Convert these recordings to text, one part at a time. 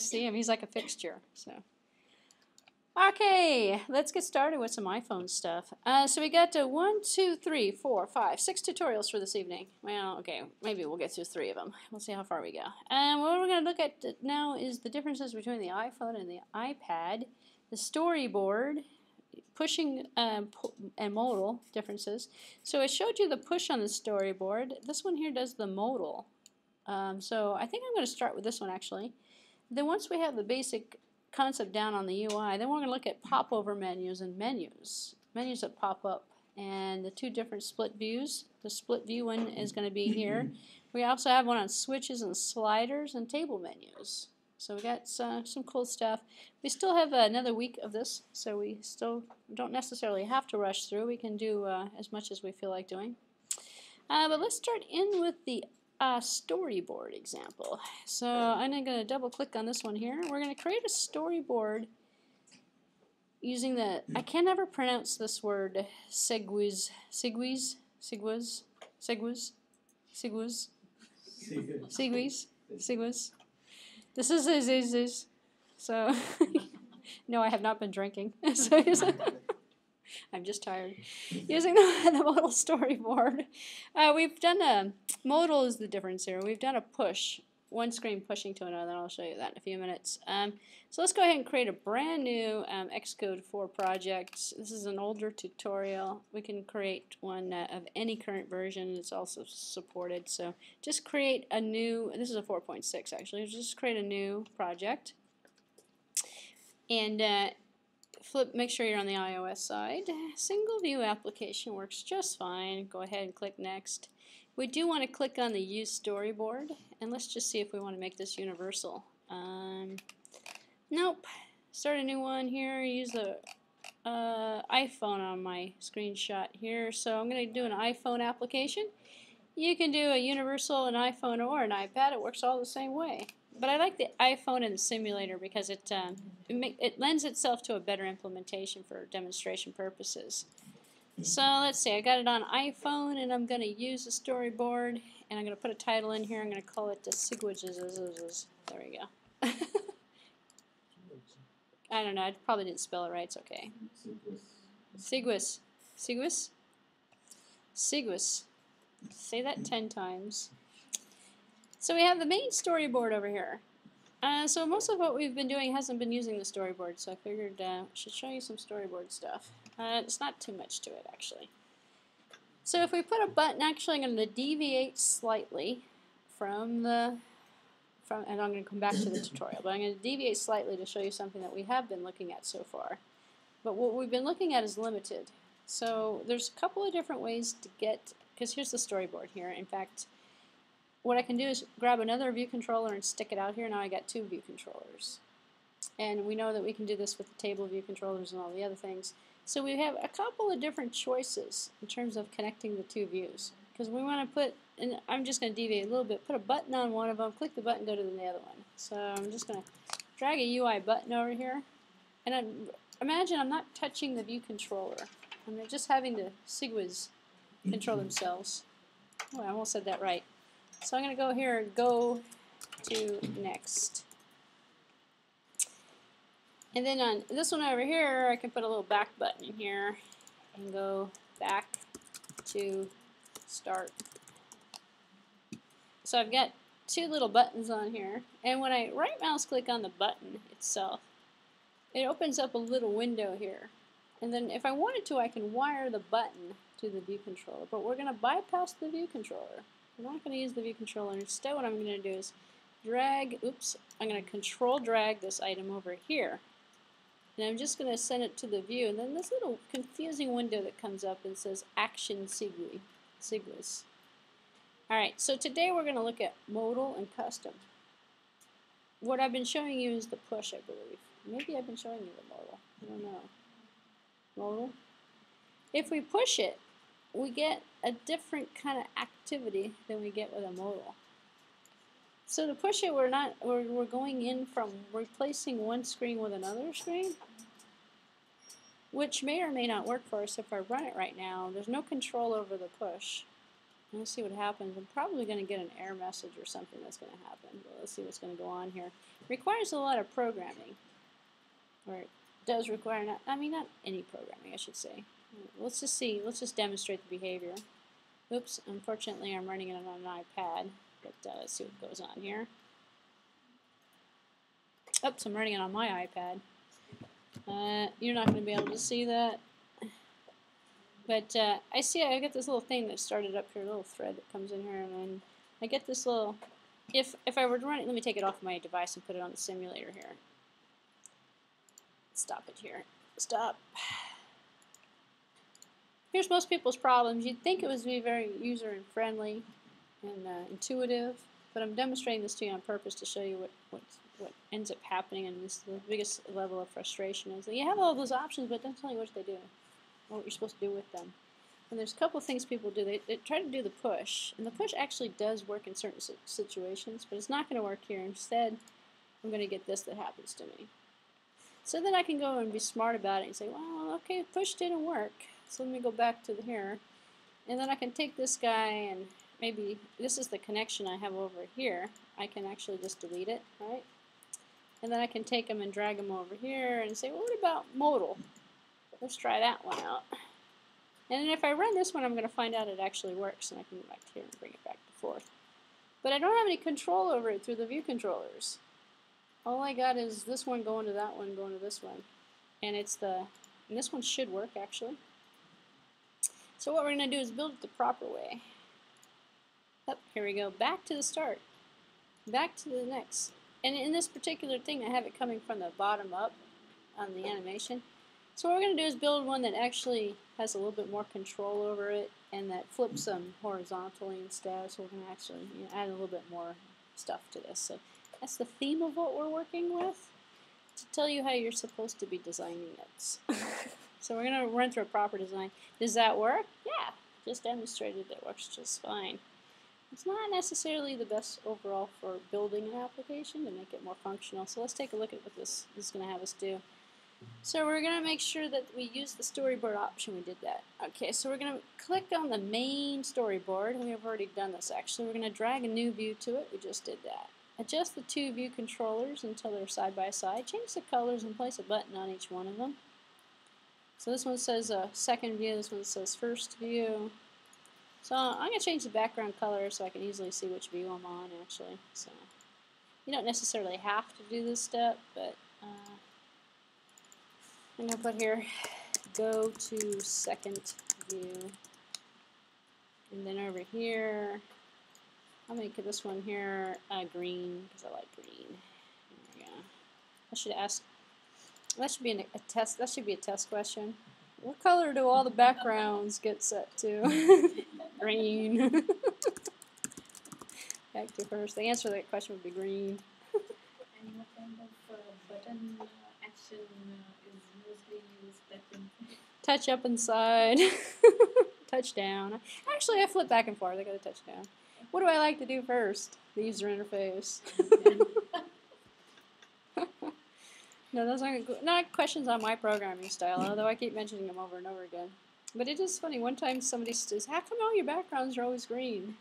see him. He's like a fixture. So. Okay, let's get started with some iPhone stuff. Uh, so we got to one, two, three, four, five, six tutorials for this evening. Well, okay, maybe we'll get through three of them. We'll see how far we go. And what we're going to look at now is the differences between the iPhone and the iPad, the storyboard, pushing um, and modal differences. So I showed you the push on the storyboard. This one here does the modal. Um, so I think I'm going to start with this one actually. Then once we have the basic concept down on the UI, then we're going to look at popover menus and menus. Menus that pop up and the two different split views. The split view one is going to be here. We also have one on switches and sliders and table menus. So we got uh, some cool stuff. We still have another week of this, so we still don't necessarily have to rush through. We can do uh, as much as we feel like doing. Uh, but let's start in with the a storyboard example. So I'm going to double click on this one here. We're going to create a storyboard using the, I can never pronounce this word, Segwiz, Segwiz, Segwiz, Segwiz, Segwiz, Segwiz, Segwiz. This is, is, is, is. So, no, I have not been drinking. so, I'm just tired. Using the, the modal storyboard, uh, we've done a, modal is the difference here. We've done a push, one screen pushing to another, I'll show you that in a few minutes. Um, so let's go ahead and create a brand new um, Xcode 4 project. This is an older tutorial. We can create one uh, of any current version. It's also supported. So just create a new, this is a 4.6 actually, just create a new project. And uh, flip, make sure you're on the iOS side. Single view application works just fine. Go ahead and click next. We do want to click on the use storyboard and let's just see if we want to make this universal. Um, nope. Start a new one here. Use the uh, iPhone on my screenshot here. So I'm going to do an iPhone application. You can do a universal, an iPhone, or an iPad. It works all the same way but I like the iPhone and the simulator because it um, it, make, it, lends itself to a better implementation for demonstration purposes. So let's see, I got it on iPhone and I'm going to use the storyboard and I'm going to put a title in here. I'm going to call it the Sigwages. There we go. I don't know, I probably didn't spell it right, it's okay. Sigwis. Sigwis? Sigwis. Say that ten times. So we have the main storyboard over here. Uh, so most of what we've been doing hasn't been using the storyboard, so I figured uh, I should show you some storyboard stuff. Uh, it's not too much to it, actually. So if we put a button, actually I'm going to deviate slightly from the, from, and I'm going to come back to the tutorial, but I'm going to deviate slightly to show you something that we have been looking at so far. But what we've been looking at is limited. So there's a couple of different ways to get, because here's the storyboard here. In fact, what I can do is grab another view controller and stick it out here. Now I got two view controllers. And we know that we can do this with the table view controllers and all the other things. So we have a couple of different choices in terms of connecting the two views. Because we want to put, and I'm just going to deviate a little bit, put a button on one of them, click the button, go to the other one. So I'm just going to drag a UI button over here. And I'm, imagine I'm not touching the view controller. I'm just having the Sigwas control themselves. Oh, I almost said that right. So I'm going to go here and go to next. And then on this one over here, I can put a little back button in here and go back to start. So I've got two little buttons on here. And when I right mouse click on the button itself, it opens up a little window here. And then if I wanted to, I can wire the button to the view controller. But we're going to bypass the view controller. I'm not going to use the view controller. Instead what I'm going to do is drag, oops, I'm going to control drag this item over here. And I'm just going to send it to the view. And then this little confusing window that comes up and says Action Sigwi, Sigwas. Alright, so today we're going to look at modal and custom. What I've been showing you is the push, I believe. Maybe I've been showing you the modal. I don't know. Modal. If we push it, we get a different kind of activity than we get with a modal. So to push it, we're not we're, we're going in from replacing one screen with another screen, which may or may not work for us if I run it right now. There's no control over the push. Let's see what happens. I'm probably going to get an error message or something that's going to happen. But let's see what's going to go on here. requires a lot of programming, or it does require not. I mean, not any programming, I should say. Let's just see. Let's just demonstrate the behavior. Oops. Unfortunately, I'm running it on an iPad. But uh, let's see what goes on here. Oops, I'm running it on my iPad. Uh, you're not going to be able to see that. But uh, I see I get this little thing that started up here, a little thread that comes in here, and then I get this little, if, if I were to run it, let me take it off my device and put it on the simulator here. Stop it here. Stop. Here's most people's problems. You'd think it would be very user and friendly and uh, intuitive, but I'm demonstrating this to you on purpose to show you what, what, what ends up happening, and this the biggest level of frustration is that you have all those options, but it doesn't tell you what they do, or what you're supposed to do with them. And there's a couple of things people do. They, they try to do the push, and the push actually does work in certain situations, but it's not going to work here. Instead, I'm going to get this that happens to me. So then I can go and be smart about it and say, well, okay, push didn't work. So let me go back to the here. And then I can take this guy and maybe, this is the connection I have over here. I can actually just delete it, right? And then I can take them and drag them over here and say, well, what about modal? Let's try that one out. And then if I run this one, I'm going to find out it actually works, and I can go back here and bring it back to forth. But I don't have any control over it through the view controllers. All I got is this one going to that one, going to this one. And it's the, and this one should work, actually. So what we're going to do is build it the proper way. Up, here we go, back to the start. Back to the next. And in this particular thing, I have it coming from the bottom up on the animation. So what we're going to do is build one that actually has a little bit more control over it and that flips them horizontally instead. So we're going to actually you know, add a little bit more stuff to this. So that's the theme of what we're working with to tell you how you're supposed to be designing it. so we're going to run through a proper design. Does that work? Yeah, just demonstrated it works just fine. It's not necessarily the best overall for building an application to make it more functional. So let's take a look at what this is going to have us do. So we're going to make sure that we use the storyboard option. We did that. Okay, so we're going to click on the main storyboard. We have already done this actually. We're going to drag a new view to it. We just did that. Adjust the two view controllers until they're side by side. Change the colors and place a button on each one of them. So this one says uh, second view, this one says first view. So I'm going to change the background color so I can easily see which view I'm on actually. So you don't necessarily have to do this step, but uh, I'm going to put here go to second view. And then over here, I'm going to this one here uh, green because I like green. There we go. I should ask, that should be an, a test, that should be a test question. What color do all the backgrounds get set to? green. Back to first. The answer to that question would be green. and what kind of button action is mostly used? Touch up inside. touchdown. Actually, I flip back and forth. I got a touchdown. What do I like to do first? The user interface. No, those aren't not questions on my programming style, although I keep mentioning them over and over again. But it is funny. One time somebody says, "How come all your backgrounds are always green?"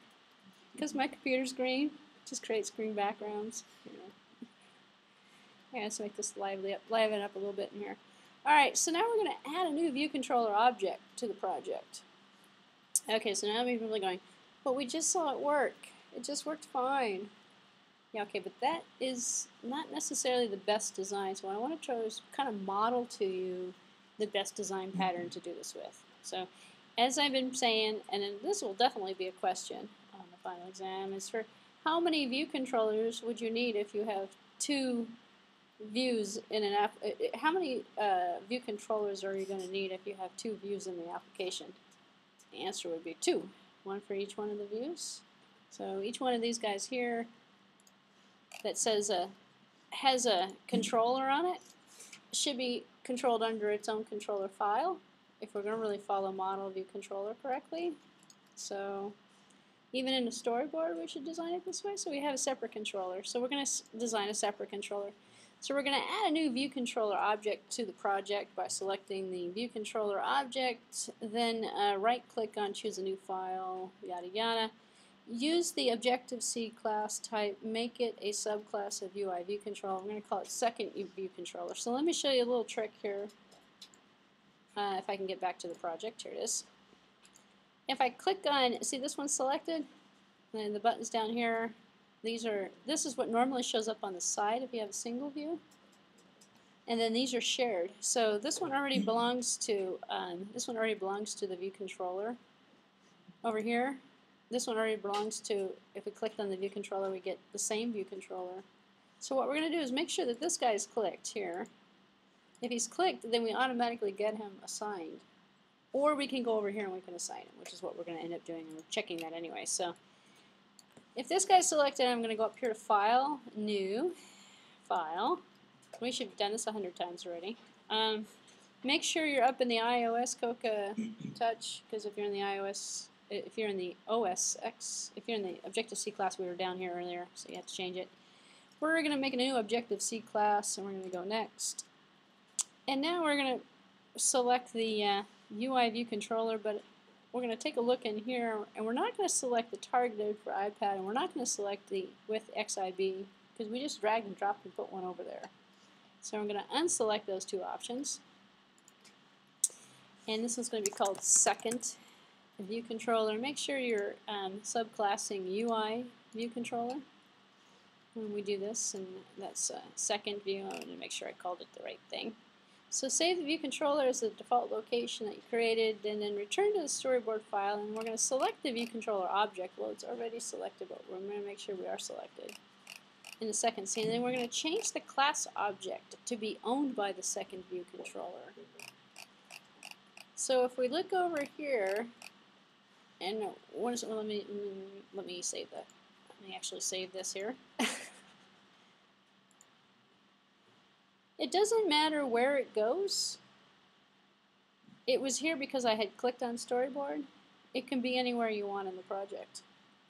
Because my computer's green. It just creates green backgrounds. Yeah, let's make this lively up, liven up a little bit in here. All right, so now we're going to add a new view controller object to the project. Okay, so now I'm really going, but we just saw it work. It just worked fine. Yeah, okay, but that is not necessarily the best design. So what I want to try is kind of model to you the best design pattern to do this with. So as I've been saying, and this will definitely be a question on the final exam, is for how many view controllers would you need if you have two views in an app? Uh, uh, how many uh, view controllers are you going to need if you have two views in the application? The answer would be two, one for each one of the views. So each one of these guys here that says a has a controller on it should be controlled under its own controller file if we're going to really follow model view controller correctly. So even in a storyboard, we should design it this way. So we have a separate controller. So we're going to design a separate controller. So we're going to add a new view controller object to the project by selecting the view controller object, then uh, right click on choose a new file, yada yada. Use the Objective-C class type, make it a subclass of UI view controller. I'm going to call it second view controller. So let me show you a little trick here. Uh, if I can get back to the project, here it is. If I click on, see this one's selected, and the buttons down here, these are, this is what normally shows up on the side if you have a single view. And then these are shared. So this one already belongs to, um, this one already belongs to the view controller. Over here, this one already belongs to, if we clicked on the view controller, we get the same view controller. So what we're going to do is make sure that this guy's clicked here. If he's clicked, then we automatically get him assigned. Or we can go over here and we can assign him, which is what we're going to end up doing. We're checking that anyway. So if this guy's selected, I'm going to go up here to File, New, File. We should have done this a hundred times already. Um, make sure you're up in the iOS Cocoa Touch, because if you're in the iOS if you're in the OS X, if you're in the Objective-C class, we were down here earlier, so you have to change it. We're going to make a new Objective-C class, and we're going to go next. And now we're going to select the uh, UI view controller, but we're going to take a look in here, and we're not going to select the targeted for iPad, and we're not going to select the with XIB, because we just dragged and dropped and put one over there. So I'm going to unselect those two options. And this one's going to be called second view controller, make sure you're um, subclassing UI view controller when we do this, and that's uh, second view. I want to make sure I called it the right thing. So save the view controller as the default location that you created, and then return to the storyboard file, and we're going to select the view controller object. Well, it's already selected, but we're going to make sure we are selected in the second scene. And then we're going to change the class object to be owned by the second view controller. So if we look over here, and it? Let me let me save that. Let me actually save this here. it doesn't matter where it goes. It was here because I had clicked on storyboard. It can be anywhere you want in the project.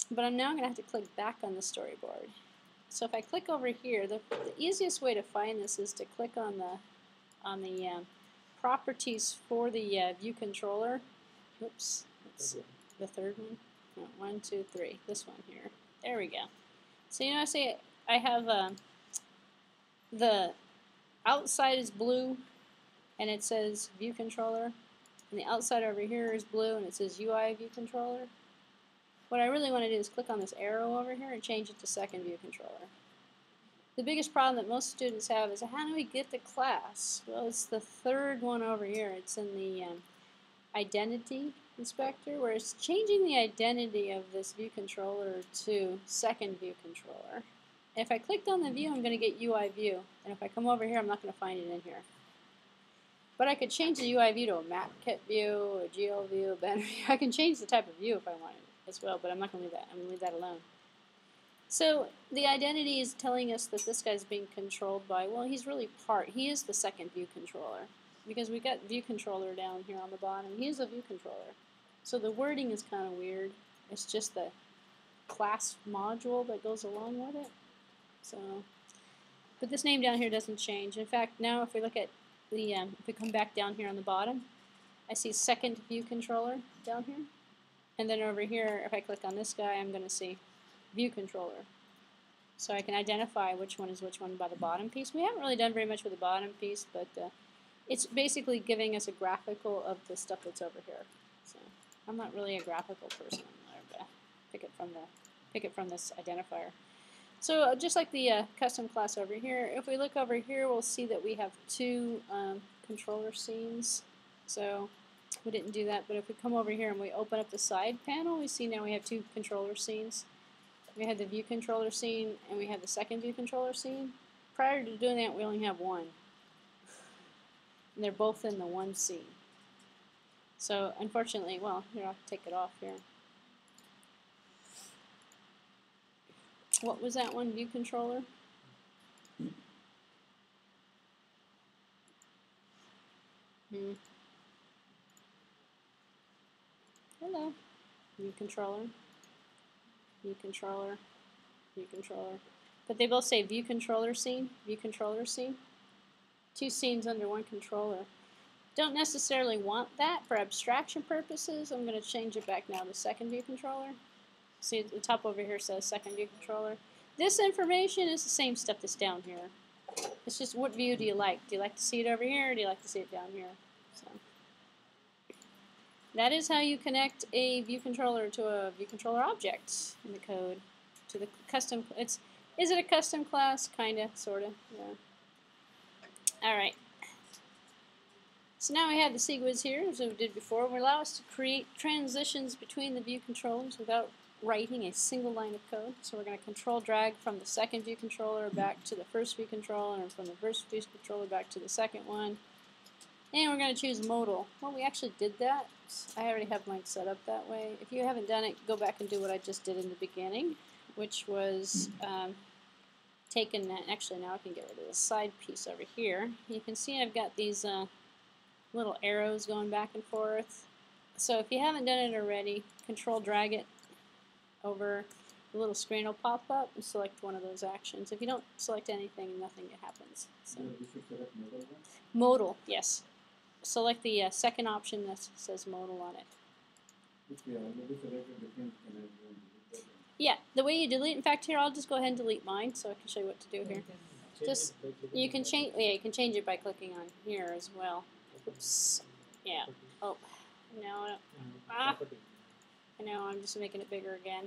But I'm now going to have to click back on the storyboard. So if I click over here, the, the easiest way to find this is to click on the on the um, properties for the uh, view controller. Oops. Let's, the third one. One, two, three. This one here. There we go. So you know, I I have uh, the outside is blue, and it says View Controller, and the outside over here is blue, and it says UI View Controller. What I really want to do is click on this arrow over here and change it to Second View Controller. The biggest problem that most students have is how do we get the class? Well, it's the third one over here. It's in the um, identity inspector where it's changing the identity of this view controller to second view controller. If I clicked on the view, I'm going to get UI view. And if I come over here, I'm not going to find it in here. But I could change the UI view to a map kit view, a GL view, a banner view. I can change the type of view if I want as well, but I'm not going to leave that. I'm going to leave that alone. So the identity is telling us that this guy's being controlled by, well, he's really part. He is the second view controller because we got view controller down here on the bottom. He's a view controller. So the wording is kind of weird. It's just the class module that goes along with it. So, but this name down here doesn't change. In fact, now if we look at the, um, if we come back down here on the bottom, I see second view controller down here. And then over here, if I click on this guy, I'm going to see view controller. So I can identify which one is which one by the bottom piece. We haven't really done very much with the bottom piece, but uh, it's basically giving us a graphical of the stuff that's over here. So. I'm not really a graphical person. I pick it from the pick it from this identifier. So uh, just like the uh, custom class over here, if we look over here, we'll see that we have two um, controller scenes. So we didn't do that, but if we come over here and we open up the side panel, we see now we have two controller scenes. We have the view controller scene and we have the second view controller scene. Prior to doing that, we only have one. And they're both in the one scene. So unfortunately, well, here I'll take it off here. What was that one? View controller? Hmm. Hello. View controller. View controller. View controller. But they both say view controller scene, view controller scene. Two scenes under one controller. Don't necessarily want that for abstraction purposes. I'm going to change it back now to second view controller. See the top over here says second view controller. This information is the same stuff that's down here. It's just what view do you like? Do you like to see it over here or do you like to see it down here? So that is how you connect a view controller to a view controller object in the code to the custom. It's is it a custom class? Kinda, sorta, yeah. All right. So now we have the SIGWIZ here, as we did before. Will allow us to create transitions between the view controllers without writing a single line of code. So we're going to control drag from the second view controller back to the first view controller, and from the first view controller back to the second one. And we're going to choose modal. Well, we actually did that. I already have mine set up that way. If you haven't done it, go back and do what I just did in the beginning, which was um, taken, actually now I can get rid of the side piece over here. You can see I've got these uh, little arrows going back and forth. So if you haven't done it already, control drag it over the little screen will pop up and select one of those actions. If you don't select anything, nothing happens. So modal, yes. Select the uh, second option that says modal on it. Yeah, the way you delete. In fact, here I'll just go ahead and delete mine, so I can show you what to do here. Just you can change. Yeah, you can change it by clicking on here as well. Oops. Yeah. Oh, no. Ah. I know. I'm just making it bigger again.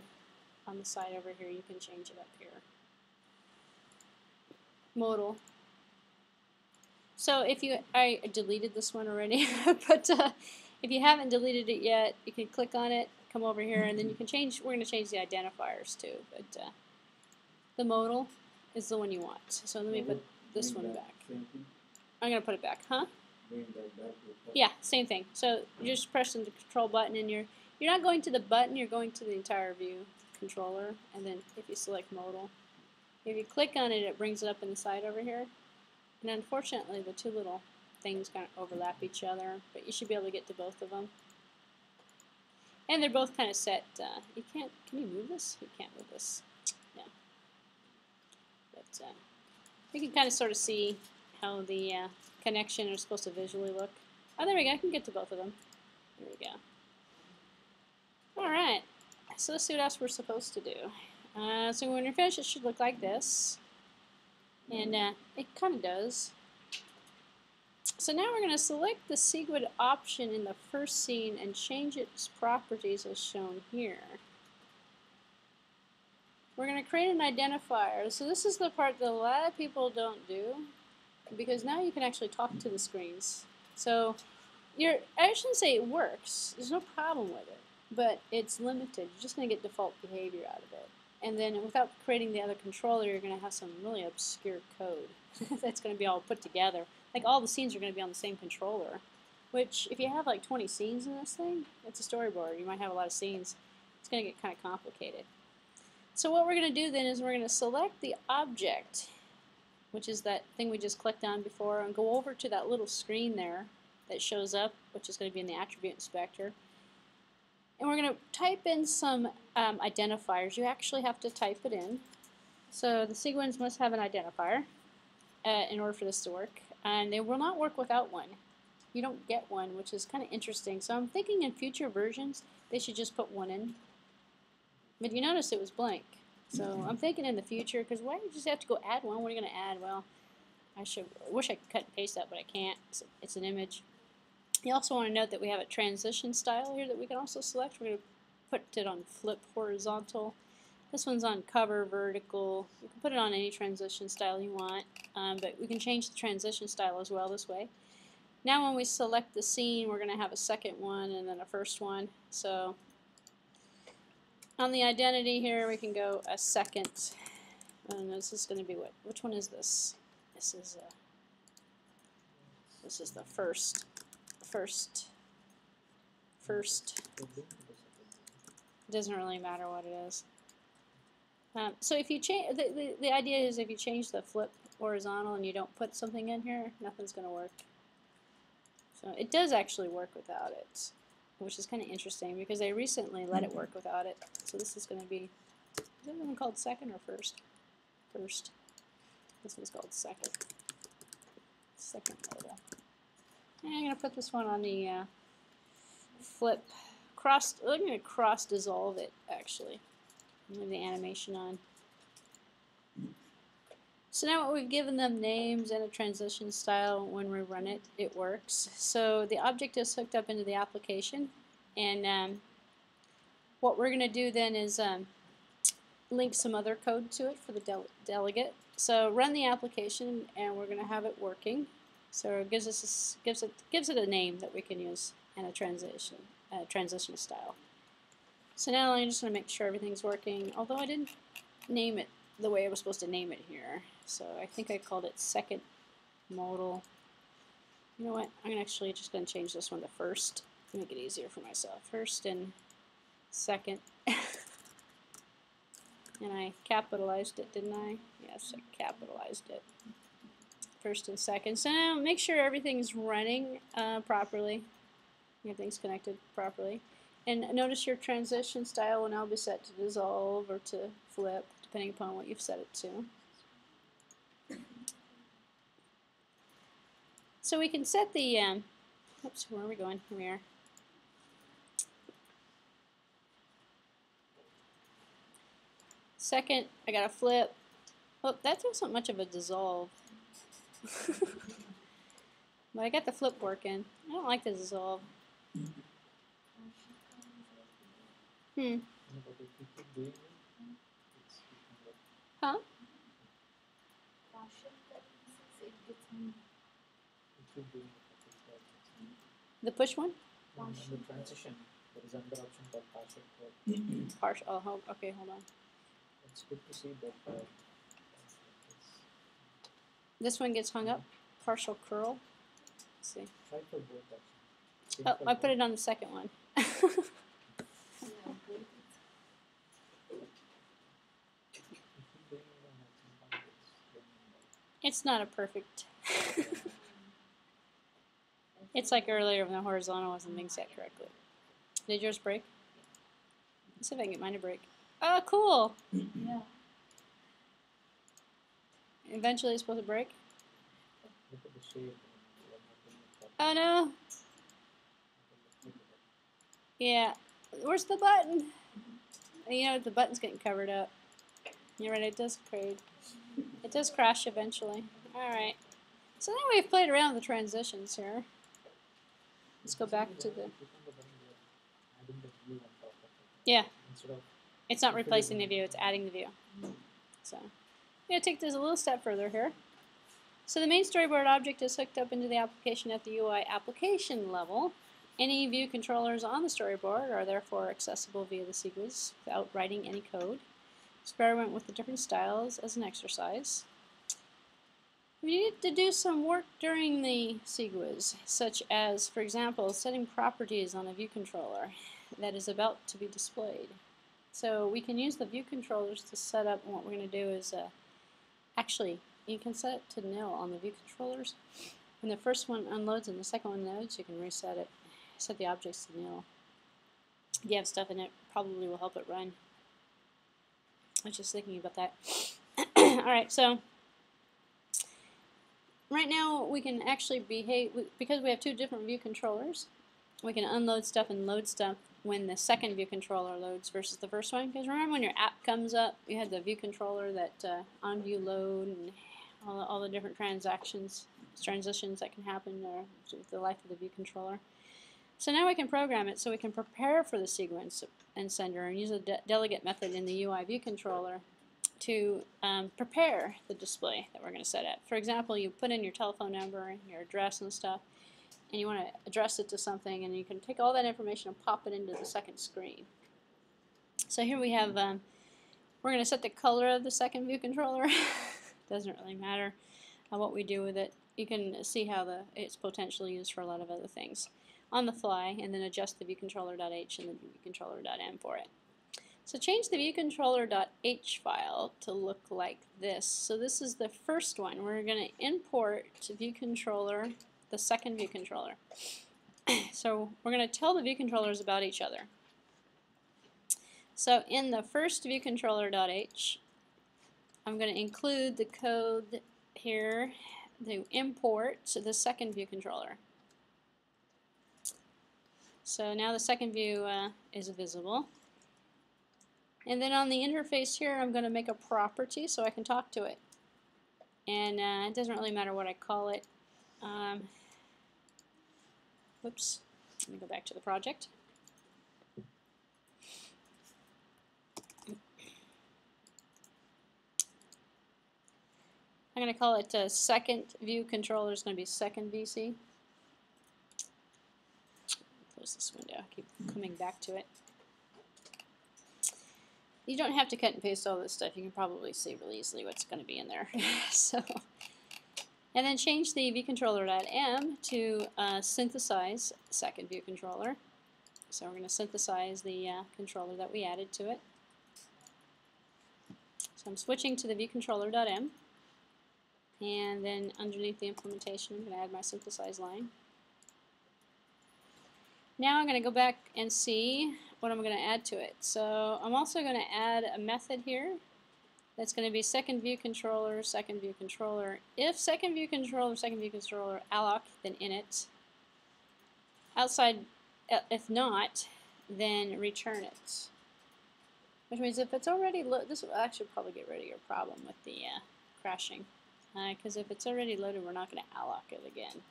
On the side over here, you can change it up here. Modal. So if you, I deleted this one already, but uh, if you haven't deleted it yet, you can click on it, come over here, and then you can change. We're going to change the identifiers too, but uh, the modal is the one you want. So let me put this one back. I'm going to put it back, huh? Yeah, same thing. So you're just pressing the control button and you're you're not going to the button, you're going to the entire view controller and then if you select modal. If you click on it, it brings it up in the side over here. And unfortunately the two little things kind of overlap each other, but you should be able to get to both of them. And they're both kind of set. Uh, you can't, can you move this? You can't move this. Yeah. But uh, you can kind of sort of see how the uh, connection are supposed to visually look. Oh, there we go. I can get to both of them. There we go. All right. So let's see what else we're supposed to do. Uh, so when you're finished, it should look like this. And uh, it kind of does. So now we're going to select the SIGWID option in the first scene and change its properties as shown here. We're going to create an identifier. So this is the part that a lot of people don't do because now you can actually talk to the screens. So you're, I shouldn't say it works. There's no problem with it, but it's limited. You're just going to get default behavior out of it. And then without creating the other controller, you're going to have some really obscure code that's going to be all put together. Like all the scenes are going to be on the same controller, which if you have like 20 scenes in this thing, it's a storyboard. You might have a lot of scenes. It's going to get kind of complicated. So what we're going to do then is we're going to select the object which is that thing we just clicked on before, and go over to that little screen there that shows up, which is going to be in the attribute inspector. And we're going to type in some um, identifiers. You actually have to type it in. So the sequence must have an identifier uh, in order for this to work. And it will not work without one. You don't get one, which is kind of interesting. So I'm thinking in future versions, they should just put one in. But you notice it was blank. So I'm thinking in the future, because why do you just have to go add one? What are you going to add? Well, I should wish I could cut and paste that, but I can't. It's, it's, an image. You also want to note that we have a transition style here that we can also select. We're going to put it on flip horizontal. This one's on cover vertical. You can put it on any transition style you want, um, but we can change the transition style as well this way. Now when we select the scene, we're going to have a second one and then a first one. So on the identity here, we can go a second. And this is going to be what? Which one is this? This is a. Uh, this is the first. First. First. It doesn't really matter what it is. Um, so if you change, the, the, the idea is if you change the flip horizontal and you don't put something in here, nothing's going to work. So it does actually work without it which is kind of interesting because they recently let it work without it. So this is going to be, is one called second or first? First. This one's called second. Second modal. And I'm going to put this one on the uh, flip cross, I'm going to cross dissolve it actually. Leave the animation on. So now we've given them names and a transition style when we run it, it works. So the object is hooked up into the application and um, what we're going to do then is um, link some other code to it for the del delegate. So run the application and we're going to have it working. So it gives us a gives it gives it a name that we can use and a transition transition style. So now I'm just going to make sure everything's working. Although I didn't name it the way I was supposed to name it here. So I think I called it second modal. You know what? I'm actually just going to change this one to first to make it easier for myself. First and second. and I capitalized it, didn't I? Yes, I capitalized it. First and second. So make sure everything's running uh, properly. Everything's connected properly. And notice your transition style will now be set to dissolve or to flip, depending upon what you've set it to. So we can set the, um, oops, where are we going? Here we are. Second, I got a flip. Oh, that wasn't much of a dissolve. but I got the flip working. I don't like the dissolve. Hmm. It's The push one? the transition. There is another option called partial curve. Partial. Oh, okay, hold on. It's good to see that uh, This one gets hung up. Partial curl. Let's see. try for both actually. Oh, I put it on the second one. Yeah, both If you keep doing it on at some point, it's getting like it's not a perfect. it's- like earlier when the horizontal wasn't being set correctly. Did yours break? Let's see if I can get mine to break. Oh, cool! Yeah. Eventually it's supposed to break. look at the shape. and what happened with that. Oh no! Look at that. Yeah. Where's the button? You know, the button's getting covered up. You're right, it does crash. It does crash eventually. Alright. So now we've played around with the transitions here. Let's go back to the. Yeah, it's not replacing the view, it's adding the view. So, I'm going to take this a little step further here. So the main storyboard object is hooked up into the application at the UI application level. Any view controllers on the storyboard are therefore accessible via the SIGWIZ without writing any code. Experiment with the different styles as an exercise. We need to do some work during the SIGWIZ, such as, for example, setting properties on a view controller that is about to be displayed. So we can use the view controllers to set up, what we're going to do is, uh, actually, you can set it to nil on the view controllers. When the first one unloads and the second one loads, you can reset it, set the objects to nil. If you have stuff in it, probably will help it run. I was just thinking about that. Alright, so right now we can actually behave, because we have two different view controllers, we can unload stuff and load stuff when the second view controller loads versus the first one. Because remember when your app comes up, you had the view controller that uh, on view load and all the, all the different transactions, transitions that can happen with the life of the view controller. So now we can program it so we can prepare for the sequence and sender and use a de delegate method in the UI view controller to um, prepare the display that we're going to set up. For example, you put in your telephone number and your address and stuff and you want to address it to something, and you can take all that information and pop it into the second screen. So here we have, um, we're going to set the color of the second view controller. Doesn't really matter uh, what we do with it. You can see how the it's potentially used for a lot of other things on the fly, and then adjust the viewcontroller.h and the viewcontroller.m for it. So change the viewcontroller.h file to look like this. So this is the first one. We're going to import to viewcontroller the second viewcontroller. so we're going to tell the view controllers about each other. So in the first viewcontroller.h, I'm going to include the code here to import the second view controller. So now the second view uh, is visible. And then on the interface here, I'm going to make a property so I can talk to it. And uh, it doesn't really matter what I call it. Um, whoops. Let me go back to the project. I'm going to call it uh, second view controller is going to be second VC. Close this window. I keep coming back to it. You don't have to cut and paste all this stuff. You can probably see really easily what's going to be in there. so, and then change the vController.m to uh, synthesize second view controller. So we're going to synthesize the uh, controller that we added to it. So I'm switching to the vController.m. And then underneath the implementation, I'm going to add my synthesize line. Now I'm going to go back and see what I'm going to add to it. So I'm also going to add a method here that's going to be second view controller, second view controller. If second view controller, second view controller alloc, then init. Outside, uh, if not, then return it. Which means if it's already, loaded, this will actually probably get rid of your problem with the uh, crashing because uh, if it's already loaded, we're not going to alloc it again.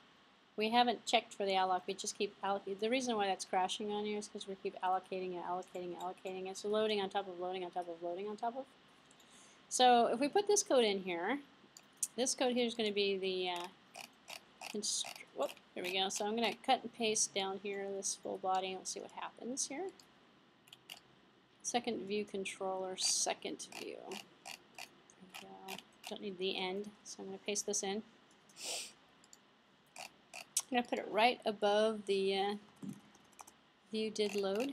We haven't checked for the alloc, we just keep allocating. The reason why that's crashing on you is because we keep allocating and allocating and allocating it. So loading on top of loading on top of loading on top of. So if we put this code in here, this code here is going to be the, uh, whoop, there we go. So I'm going to cut and paste down here this full body. Let's see what happens here. Second view controller, second view don't need the end, so I'm going to paste this in. I'm going to put it right above the uh, view did load.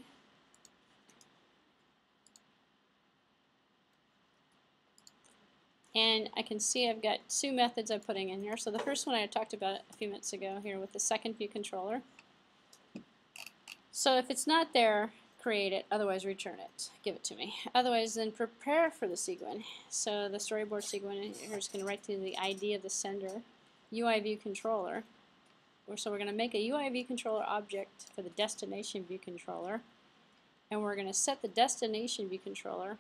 And I can see I've got two methods I'm putting in here. So the first one I talked about a few minutes ago here with the second view controller. So if it's not there, create it, otherwise return it. Give it to me. Otherwise, then prepare for the SIGWIN. So the storyboard SIGWIN here is going to write to the ID of the sender, UI view controller. So we're going to make a UI view controller object for the destination view controller. And we're going to set the destination view controller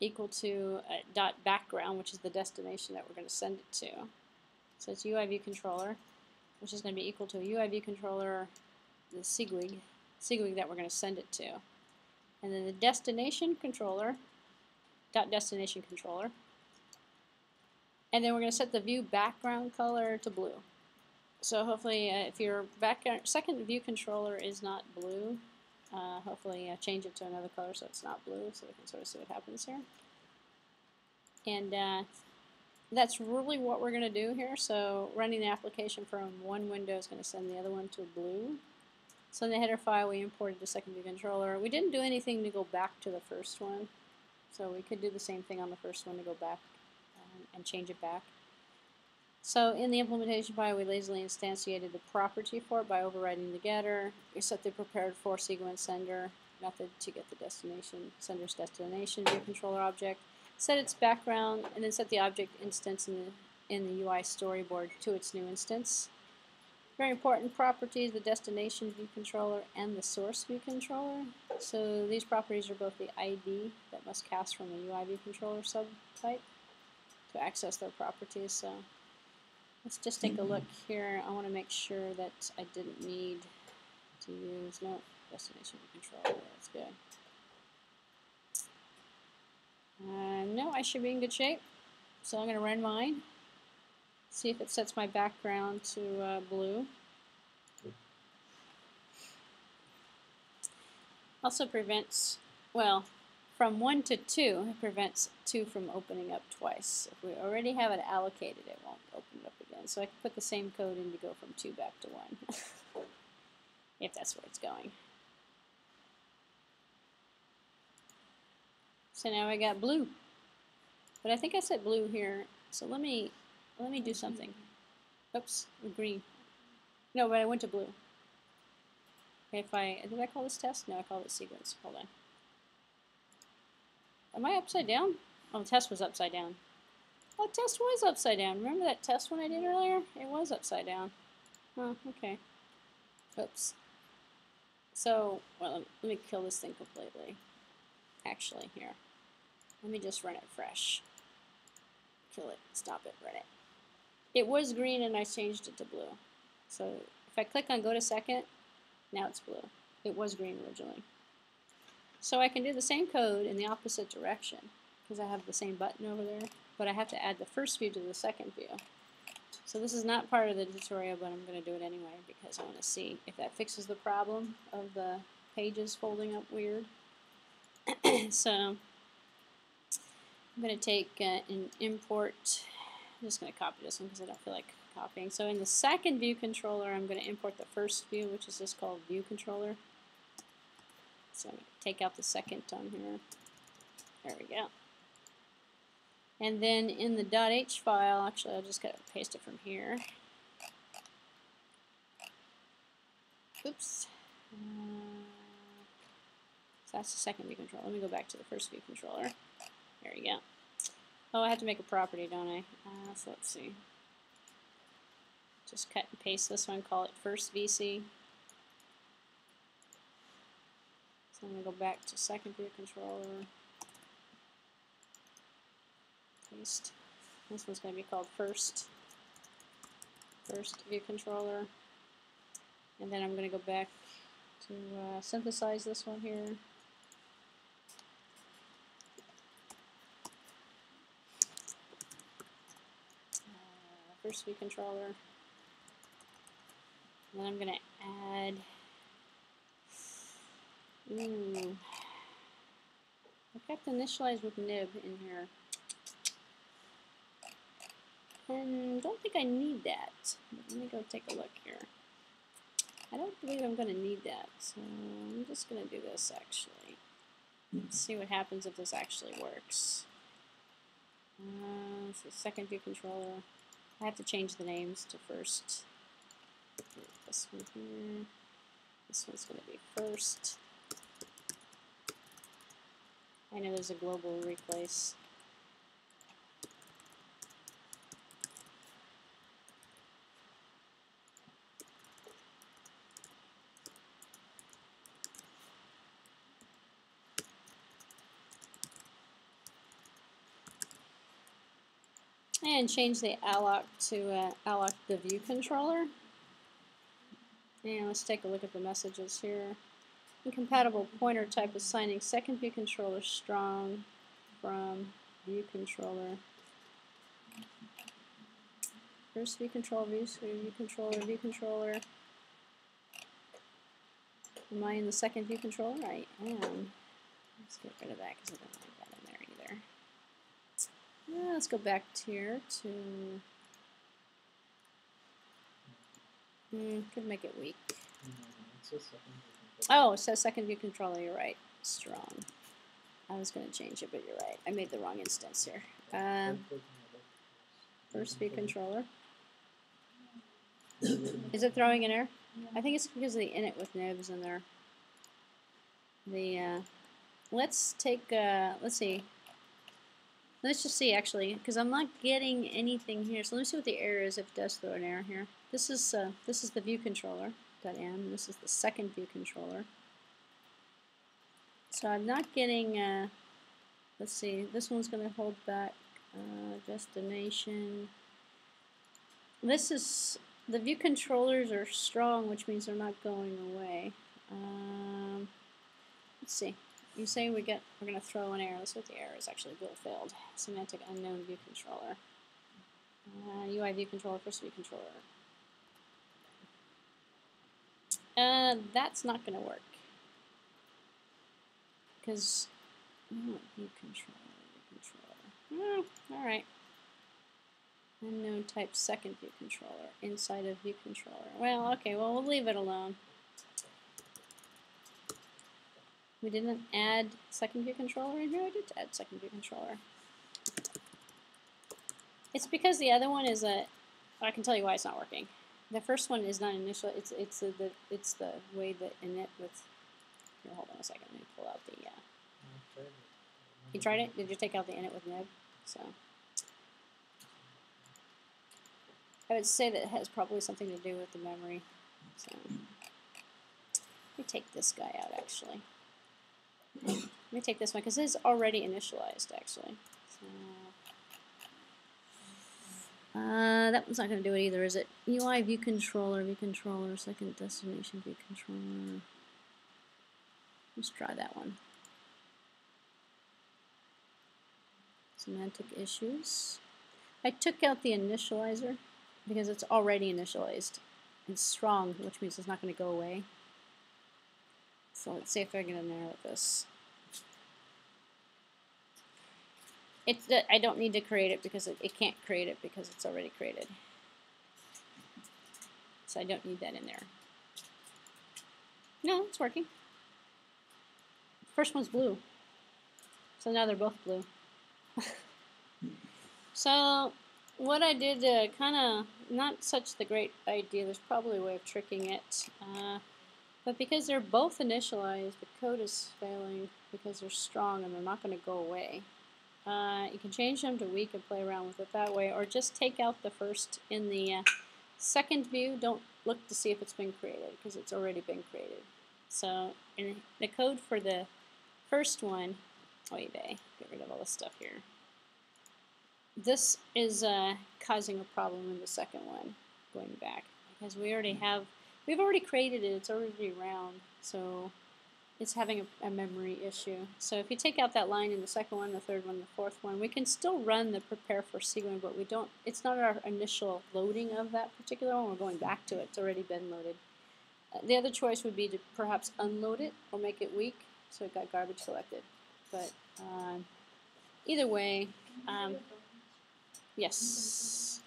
equal to dot background, which is the destination that we're going to send it to. So it's UI view controller, which is going to be equal to a UI view controller, the SIGWIG, SIGWIG that we're going to send it to. And then the destination controller, dot destination controller. And then we're going to set the view background color to blue. So hopefully uh, if your background, second view controller is not blue, uh, hopefully uh, change it to another color so it's not blue so we can sort of see what happens here. And uh, that's really what we're going to do here. So running the application from one window is going to send the other one to blue. So in the header file, we imported the second view controller. We didn't do anything to go back to the first one. So we could do the same thing on the first one to go back um, and change it back. So in the implementation file, we lazily instantiated the property for it by overriding the getter. We set the prepared for sequence sender method to get the destination, sender's destination view controller object. Set its background, and then set the object instance in the, in the UI storyboard to its new instance. Very important properties, the destination view controller and the source view controller. So these properties are both the ID that must cast from the UI view controller subtype to access their properties. So let's just take a look here. I want to make sure that I didn't need to use, no, destination view controller, that's good. Uh, no, I should be in good shape. So I'm going to run mine see if it sets my background to uh, blue. Also prevents, well, from 1 to 2, it prevents 2 from opening up twice. If we already have it allocated, it won't open it up again. So I can put the same code in to go from 2 back to 1, if that's where it's going. So now I got blue. But I think I said blue here, so let me let me do something. Oops, green. No, but I went to blue. If I, did I call this test? No, I called it sequence. Hold on. Am I upside down? Oh, the test was upside down. Oh, test was upside down. Remember that test one I did earlier? It was upside down. Oh, okay. Oops. So, well, let me kill this thing completely. actually, here. Let me just run it fresh. Kill it, stop it, run it. It was green and I changed it to blue. So if I click on go to second, now it's blue. It was green originally. So I can do the same code in the opposite direction because I have the same button over there, but I have to add the first view to the second view. So this is not part of the tutorial, but I'm going to do it anyway because I want to see if that fixes the problem of the pages folding up weird. so I'm going to take uh, and import, I'm just going to copy this one because I don't feel like copying. So in the second view controller, I'm going to import the first view, which is just called view controller. So take out the second on here. There we go. And then in the .h file, actually I'll just gotta paste it from here. Oops. Uh, so that's the second view controller. Let me go back to the first view controller. There we go. Oh, I have to make a property, don't I? Uh, so let's see. Just cut and paste this one, call it first VC. So I'm going to go back to second view controller. Paste. This one's going to be called first. First view controller. And then I'm going to go back to uh, synthesize this one here. Uh, first view controller. And then I'm going to add I've got the initialize with nib in here. And don't think I need that. Let me go take a look here. I don't believe I'm going to need that. So I'm just going to do this actually. Let's see what happens if this actually works. Uh, so second view controller. I have to change the names to first. This one here. This one's going to be first. I know there's a global replace. And change the alloc to uh, alloc the view controller. And let's take a look at the messages here. Incompatible pointer type assigning second view controller strong from view controller. First view control view, view controller, view controller. Am I in the second view controller? I am. Let's get rid of that because I don't like that in there either. Yeah, let's go back here to. Hmm, could make it weak. A second Oh, so second view controller, you're right. Strong. I was going to change it, but you're right. I made the wrong instance here. Um, first view controller. Is it throwing an error? I think it's because of the init with nibs in there. The, uh, let's take, uh, let's see. Let's just see actually, because I'm not getting anything here. So let me see what the error is if it does throw an error here. This is, uh, this is the view controller. M. This is the second view controller. So I'm not getting, uh, let's see, this one's going to hold back uh, destination. This is, the view controllers are strong, which means they're not going away. Um, let's see. You say we get, we're going to throw an error. Let's see what the error is actually. Build failed. Semantic unknown view controller. Uh, UI view controller, first view controller. Uh, that's not going to work. Because, oh, view controller, view controller. Oh, alright. Unknown type second view controller inside of view controller. Well, okay, well, we'll leave it alone. We didn't add second view controller in here. I did add second view controller. It's because the other one is a. I can tell you why it's not working. The first one is not initial. It's it's a, the it's the way that init with. Here, hold on a second. Let me pull out the. Uh, you tried it? Did you take out the init with nib? So. I would say that it has probably something to do with the memory. So. Let me take this guy out actually. Let me take this one because it's already initialized actually. So, uh, that one's not going to do it either, is it? UI view controller, view controller, second destination view controller. Let's try that one. Semantic issues. I took out the initializer because it's already initialized. It's strong, which means it's not going to go away. So let's see if I can narrow this. It's I don't need to create it because it, it can't create it because it's already created. So I don't need that in there. No, it's working. First one's blue. So now they're both blue. so what I did uh, kind of, not such the great idea, there's probably a way of tricking it. Uh, but because they're both initialized, the code is failing because they're strong and they're not going to go away. Uh, you can change them to weak and play around with it that way, or just take out the first in the uh, second view. Don't look to see if it's been created because it's already been created. So in the code for the first one, wait, they get rid of all this stuff here. This is uh, causing a problem in the second one, going back, because we already have, we've already created it, it's already round, so it's having a, a, memory issue. So if you take out that line in the second one, the third one, the fourth one, we can still run the prepare for one, but we don't, it's not our initial loading of that particular one, we're going back to it, it's already been loaded. Uh, the other choice would be to perhaps unload it or make it weak, so it got garbage collected. But um, either way, um, Yes.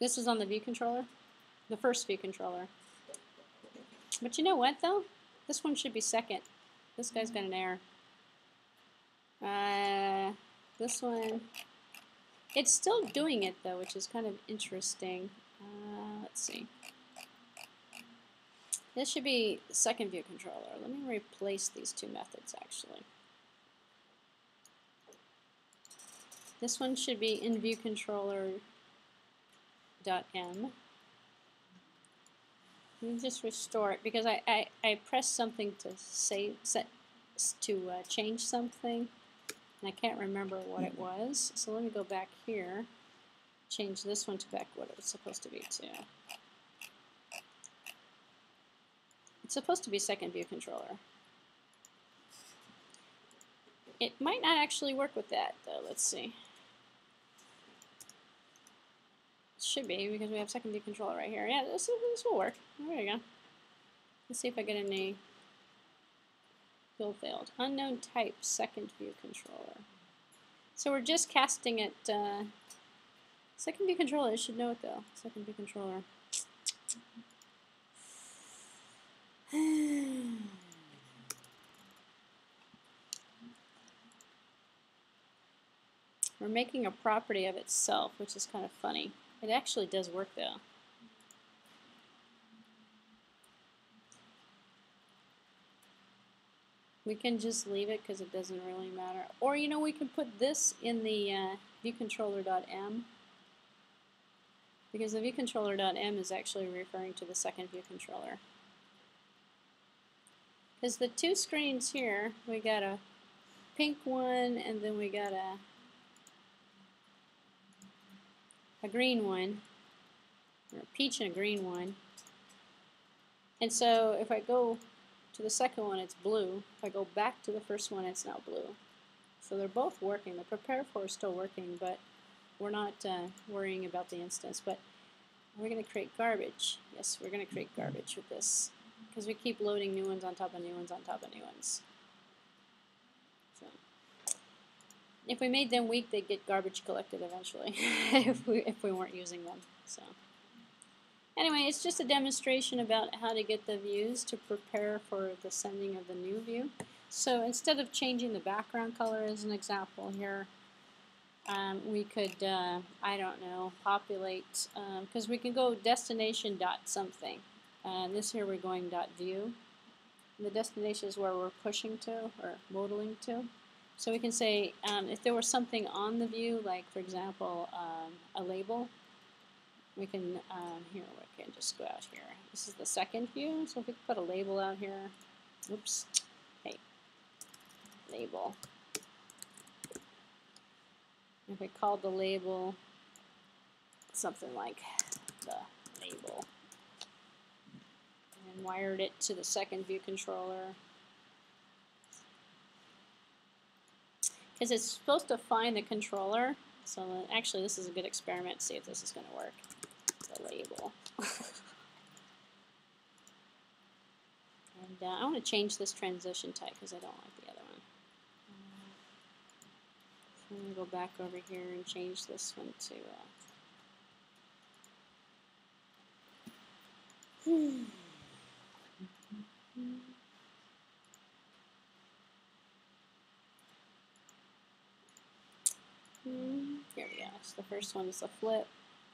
This is on the view controller, the first view controller. But you know what though? This one should be second. This guy's got an error. Uh, this one, it's still doing it though, which is kind of interesting. Uh, let's see. This should be second view controller. Let me replace these two methods actually. This one should be in view controller dot m. Let me just restore it because I, I, I pressed something to save set to uh, change something and I can't remember what it was. So let me go back here, change this one to back what it was supposed to be to. It's supposed to be second view controller. It might not actually work with that though. Let's see. Should be, because we have second view controller right here. Yeah, this, this will work. There you go. Let's see if I get any build failed. Unknown type, second view controller. So we're just casting it, uh, second view controller, should know it though. Second view controller. We're making a property of itself, which is kind of funny. It actually does work though. We can just leave it because it doesn't really matter. Or, you know, we can put this in the uh, viewcontroller.m because the viewcontroller.m is actually referring to the second view controller. Because the two screens here, we got a pink one and then we got a a green one, or a peach and a green one. And so if I go to the second one, it's blue. If I go back to the first one, it's now blue. So they're both working. The prepare for is still working, but we're not uh, worrying about the instance. But we're going to create garbage. Yes, we're going to create garbage with this because we keep loading new ones on top of new ones on top of new ones. If we made them weak, they'd get garbage collected eventually if we if we weren't using them. So anyway, it's just a demonstration about how to get the views to prepare for the sending of the new view. So instead of changing the background color as an example here, um, we could, uh, I don't know, populate, because um, we can go destination dot something. And this here we're going dot view. the destination is where we're pushing to or modeling to. So we can say um, if there was something on the view, like for example um, a label, we can, um, here, we can just go out here. This is the second view, so if we put a label out here. Oops. Hey. Label. If we called the label something like the label and wired it to the second view controller. Because it's supposed to find the controller. So actually this is a good experiment to see if this is going to work. The label. and uh, I want to change this transition type because I don't like the other one. So I'm going to go back over here and change this one to... Uh, Hmm, Here we go. So the first one is a flip.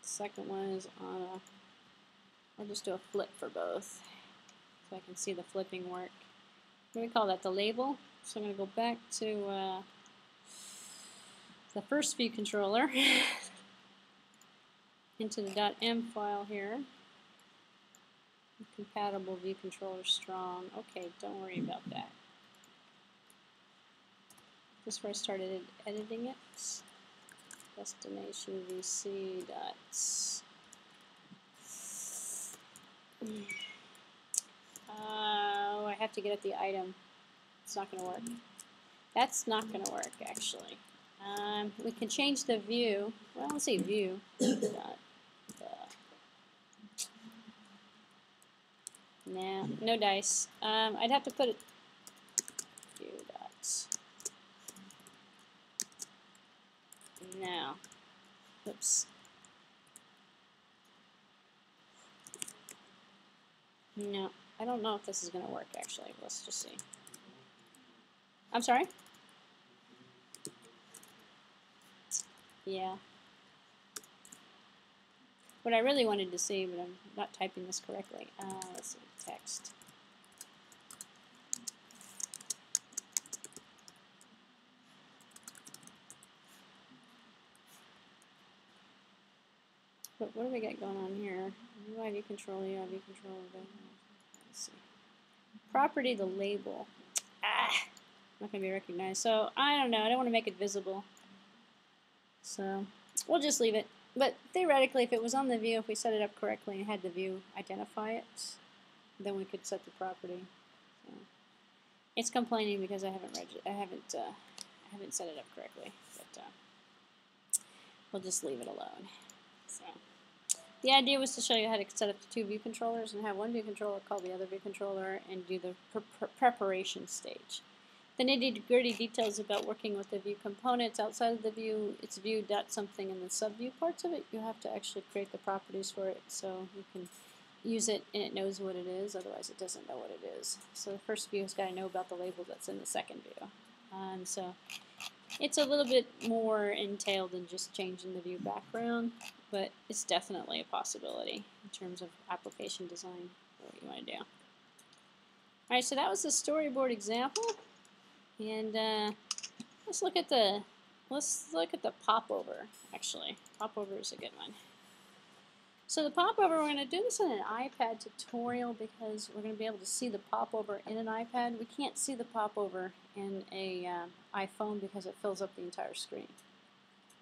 The second one is on a. I'll just do a flip for both, so I can see the flipping work. We call that? The label. So I'm going to go back to uh, the first view controller into the .m file here. Compatible view controller strong. Okay, don't worry about that. This is where I started editing it. Destination VC dots. Oh, I have to get at the item. It's not going to work. That's not going to work, actually. Um, we can change the view. Well, let's see, view. nah, no dice. Um, I'd have to put it. Dots. No. Oops. No, I don't know if this is going to work actually. Let's just see. I'm sorry? Yeah. What I really wanted to see, but I'm not typing this correctly. Uh, let's see, text. But what do we got going on here? UI control, UI control. Let's see. Property, the label. Ah, not going to be recognized. So I don't know. I don't want to make it visible. So we'll just leave it. But theoretically, if it was on the view, if we set it up correctly and had the view identify it, then we could set the property. So it's complaining because I haven't I haven't uh, I haven't set it up correctly. But uh, we'll just leave it alone. So the idea was to show you how to set up the two view controllers and have one view controller call the other view controller and do the pre pre preparation stage. The nitty-gritty details about working with the view components outside of the view, it's view dot something and the subview parts of it, you have to actually create the properties for it so you can use it and it knows what it is, otherwise it doesn't know what it is. So the first view has got to know about the label that's in the second view. Um, so it's a little bit more entailed than just changing the view background, but it's definitely a possibility in terms of application design, what you want to do. Alright, so that was the storyboard example. And uh, let's look at the let's look at the popover. Actually, popover is a good one. So the popover, we're going to do this in an iPad tutorial because we're going to be able to see the popover in an iPad. We can't see the popover in a uh, iPhone because it fills up the entire screen,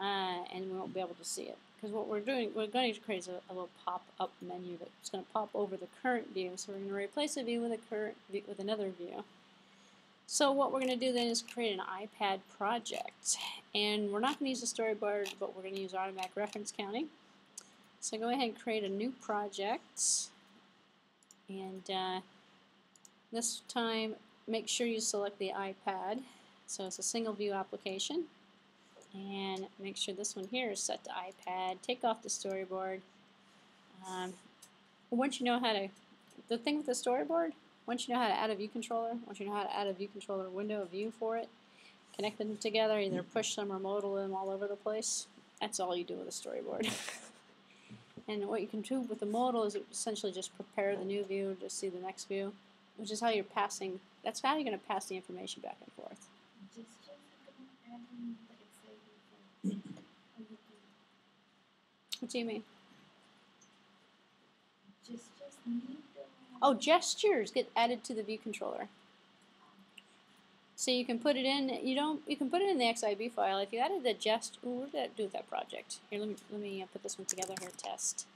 uh, and we won't be able to see it. Because what we're doing, we're going to create a, a little pop-up menu that's going to pop over the current view. So we're going to replace a view with a current view, with another view. So what we're going to do then is create an iPad project. And we're not going to use a storyboard, but we're going to use automatic reference counting. So go ahead and create a new project. And uh, this time, make sure you select the iPad. So it's a single view application. And make sure this one here is set to iPad. Take off the storyboard. Um, once you know how to, the thing with the storyboard, once you know how to add a view controller, once you know how to add a view controller window, a view for it, connect them together, either push them or modal them all over the place, that's all you do with a storyboard. and what you can do with the modal is essentially just prepare the new view to see the next view, which is how you're passing, that's how you're going to pass the information back and forth. Just just add in the XIB file. What do you mean? Just, just need. Oh, gestures get added to the view controller. So you can put it in. You don't. You can put it in the XIB file. If you added the gest, ooh, what did that do with that project? Here, let me let me uh, put this one together here. Test.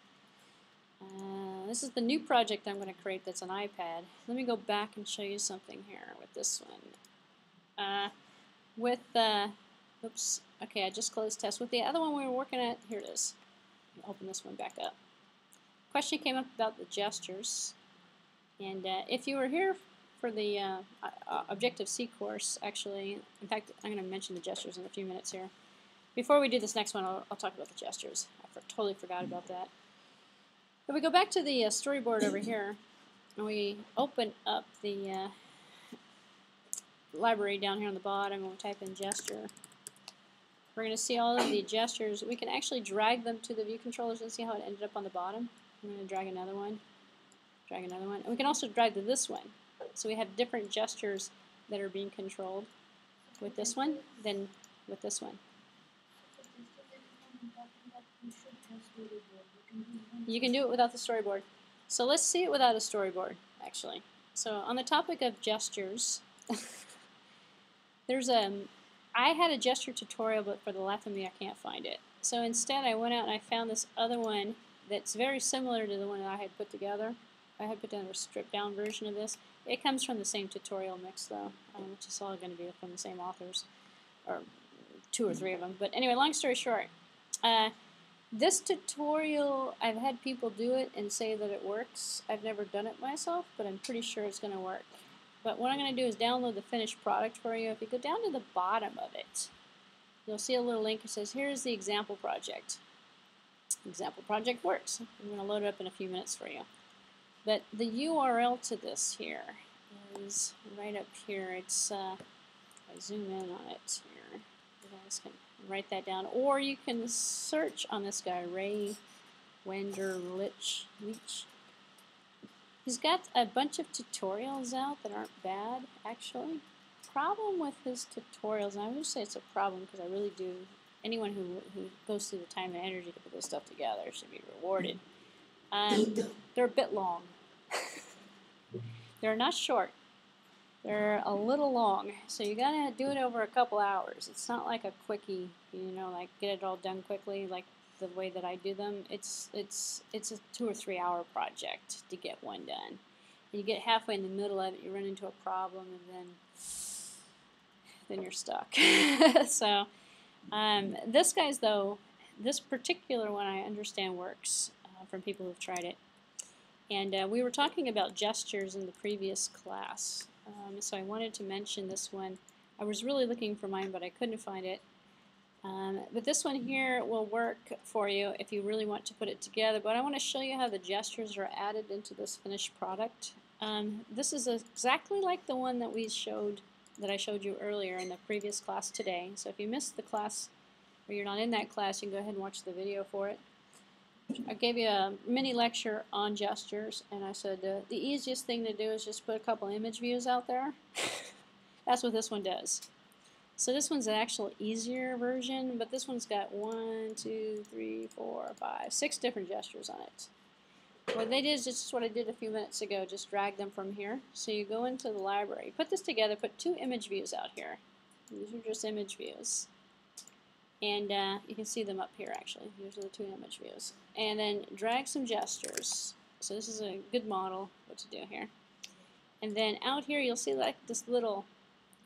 Uh, this is the new project I'm going to create. That's an iPad. Let me go back and show you something here with this one. Uh, with uh, oops. Okay, I just closed test. With the other one we were working at, here it is. Open this one back up. Question came up about the gestures. And uh, if you were here for the uh, uh, Objective-C course, actually, in fact, I'm going to mention the gestures in a few minutes here. Before we do this next one, I'll, I'll talk about the gestures. I for, totally forgot about that. If we go back to the uh, storyboard over here, and we open up the uh, library down here on the bottom, and we type in gesture, we're going to see all of the gestures. We can actually drag them to the view controllers and see how it ended up on the bottom. I'm going to drag another one drag another one. And we can also drag to this one. So we have different gestures that are being controlled with this one than with this one. You can do it without the storyboard. So let's see it without a storyboard, actually. So on the topic of gestures, there's a, I had a gesture tutorial, but for the life of me, I can't find it. So instead, I went out and I found this other one that's very similar to the one that I had put together. I had put down a stripped down version of this. It comes from the same tutorial mix though, um, which is all going to be from the same authors, or two or three of them. But anyway, long story short, uh, this tutorial, I've had people do it and say that it works. I've never done it myself, but I'm pretty sure it's going to work. But what I'm going to do is download the finished product for you. If you go down to the bottom of it, you'll see a little link that says, here's the example project. Example project works. I'm going to load it up in a few minutes for you. But the URL to this here is right up here. It's, uh, I zoom in on it here, you guys can write that down. Or you can search on this guy, Ray Wenderlich. He's got a bunch of tutorials out that aren't bad, actually. Problem with his tutorials, and I would say it's a problem because I really do, anyone who, who goes through the time and energy to put this stuff together should be rewarded. Um, they're a bit long. they're not short. They're a little long, so you gotta do it over a couple hours. It's not like a quickie, you know, like get it all done quickly, like the way that I do them. It's it's it's a two or three hour project to get one done. And you get halfway in the middle of it, you run into a problem, and then then you're stuck. so um, this guy's though, this particular one I understand works uh, from people who've tried it. And uh, we were talking about gestures in the previous class, um, so I wanted to mention this one. I was really looking for mine, but I couldn't find it. Um, but this one here will work for you if you really want to put it together. But I want to show you how the gestures are added into this finished product. Um, this is exactly like the one that we showed, that I showed you earlier in the previous class today. So if you missed the class, or you're not in that class, you can go ahead and watch the video for it. I gave you a mini lecture on gestures, and I said uh, the easiest thing to do is just put a couple image views out there. That's what this one does. So this one's an actual easier version, but this one's got one, two, three, four, five, six different gestures on it. What they did is just what I did a few minutes ago, just drag them from here. So you go into the library, put this together, put two image views out here. These are just image views. And uh, you can see them up here actually. These are the two image views. And then drag some gestures. So this is a good model what to do here. And then out here you'll see like this little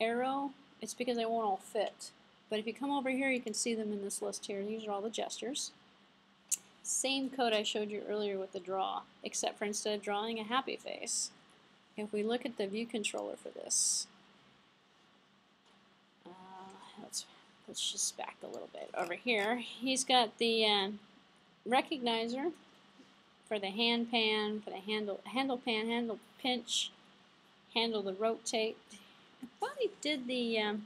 arrow. It's because they won't all fit. But if you come over here you can see them in this list here. These are all the gestures. Same code I showed you earlier with the draw, except for instead of drawing a happy face, if we look at the view controller for this, uh, let's let's just back a little bit over here. He's got the uh, recognizer for the hand pan, for the handle handle pan, handle pinch, handle the rotate. I thought he did the, um,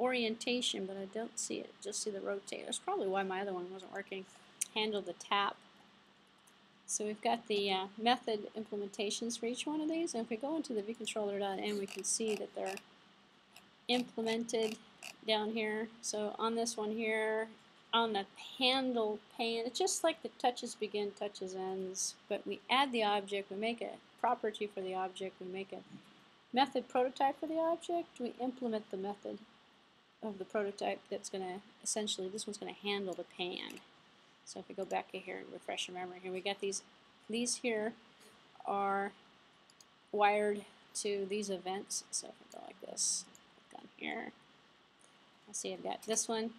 orientation, but I don't see it. Just see the rotate. That's probably why my other one wasn't working. Handle the tap. So we've got the uh, method implementations for each one of these. And if we go into the viewcontroller.m, we can see that they're implemented down here. So on this one here, on the handle pane, it's just like the touches begin, touches ends, but we add the object, we make a property for the object, we make a method prototype for the object, we implement the method of the prototype that's going to essentially, this one's going to handle the pan. So if we go back here and refresh your memory here, we got these, these here are wired to these events. So if I go like this, click here, I'll see I've got this one,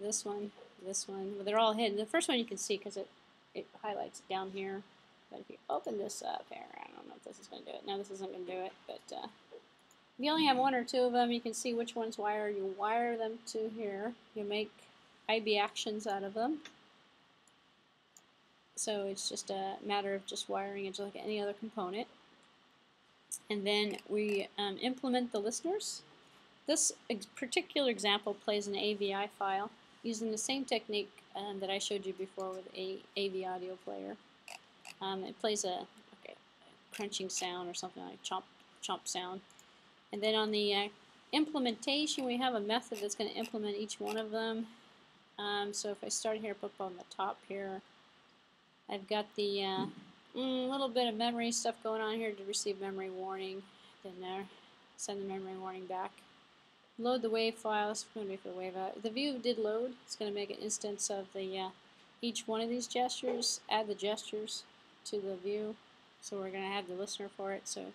this one, this one. Well, they're all hidden. The first one you can see because it, it highlights down here. But if you open this up here, I don't know if this is going to do it. No, this isn't going to do it. But uh, if you only have one or two of them, you can see which ones wire. You wire them to here. You make IB actions out of them. So it's just a matter of just wiring it like any other component. And then we um, implement the listeners. This ex particular example plays an AVI file using the same technique um, that I showed you before with a AV audio player. Um, it plays a, a, crunching sound or something like chomp, chomp sound. And then on the uh, implementation, we have a method that's going to implement each one of them. Um, so if I start here, up on the top here, I've got the uh, mm, little bit of memory stuff going on here to receive memory warning. Then there, send the memory warning back. Load the wave file. It's going to for the wave out. The view did load. It's going to make an instance of the uh, each one of these gestures. Add the gestures to the view. So we're going to have the listener for it. So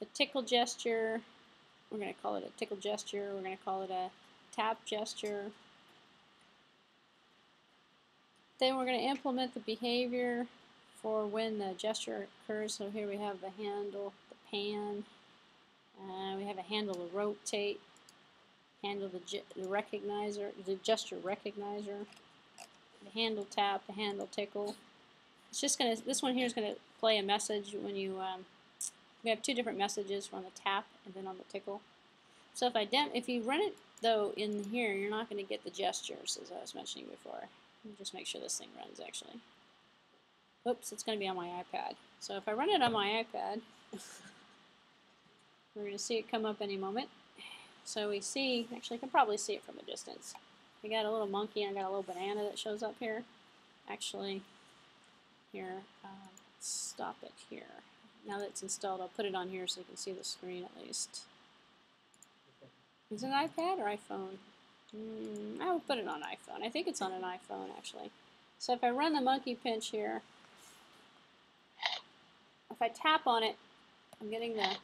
the tickle gesture, we're going to call it a tickle gesture. We're going to call it a tap gesture. Then we're going to implement the behavior for when the gesture occurs. So here we have the handle, the pan. Uh, we have a handle to rotate, handle the, the recognizer, the gesture recognizer, the handle tap, the handle tickle. It's just going to, this one here is going to play a message when you, um, we have two different messages on the tap and then on the tickle. So if I if you run it though in here, you're not going to get the gestures as I was mentioning before. Let me just make sure this thing runs actually. Oops, it's going to be on my iPad. So if I run it on my iPad, we're going to see it come up any moment. So we see, actually can probably see it from a distance. We got a little monkey and I got a little banana that shows up here. Actually, here, um, stop it here. Now that it's installed, I'll put it on here so you can see the screen at least. Is it an iPad or iPhone? Mm, I will put it on iPhone. I think it's on an iPhone actually. So if I run the monkey pinch here, if I tap on it, I'm getting the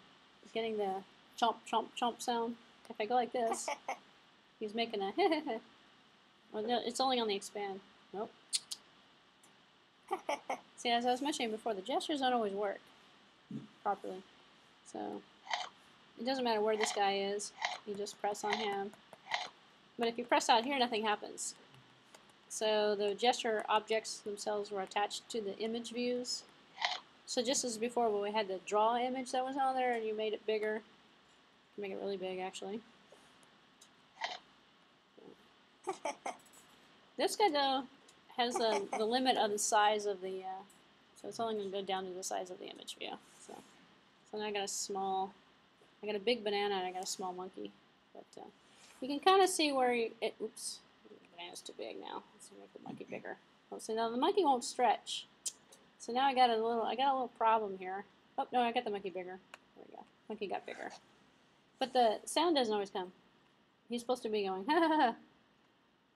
getting the chomp chomp chomp sound. If I go like this, he's making a well, no, it's only on the expand. Nope. See, as I was mentioning before, the gestures don't always work properly. So it doesn't matter where this guy is. You just press on him. But if you press out here, nothing happens. So the gesture objects themselves were attached to the image views. So just as before when we had the draw image that was on there and you made it bigger, make it really big actually. this guy though has the, the limit of the size of the, uh, so it's only going to go down to the size of the image view. So, now I got a small, I got a big banana and I got a small monkey. But uh, you can kind of see where you, it, oops, the banana's too big now. Let's make the monkey bigger. Oh, so now the monkey won't stretch. So now I got a little, I got a little problem here. Oh, no, I got the monkey bigger. There we go. Monkey got bigger. But the sound doesn't always come. He's supposed to be going, ha ha ha.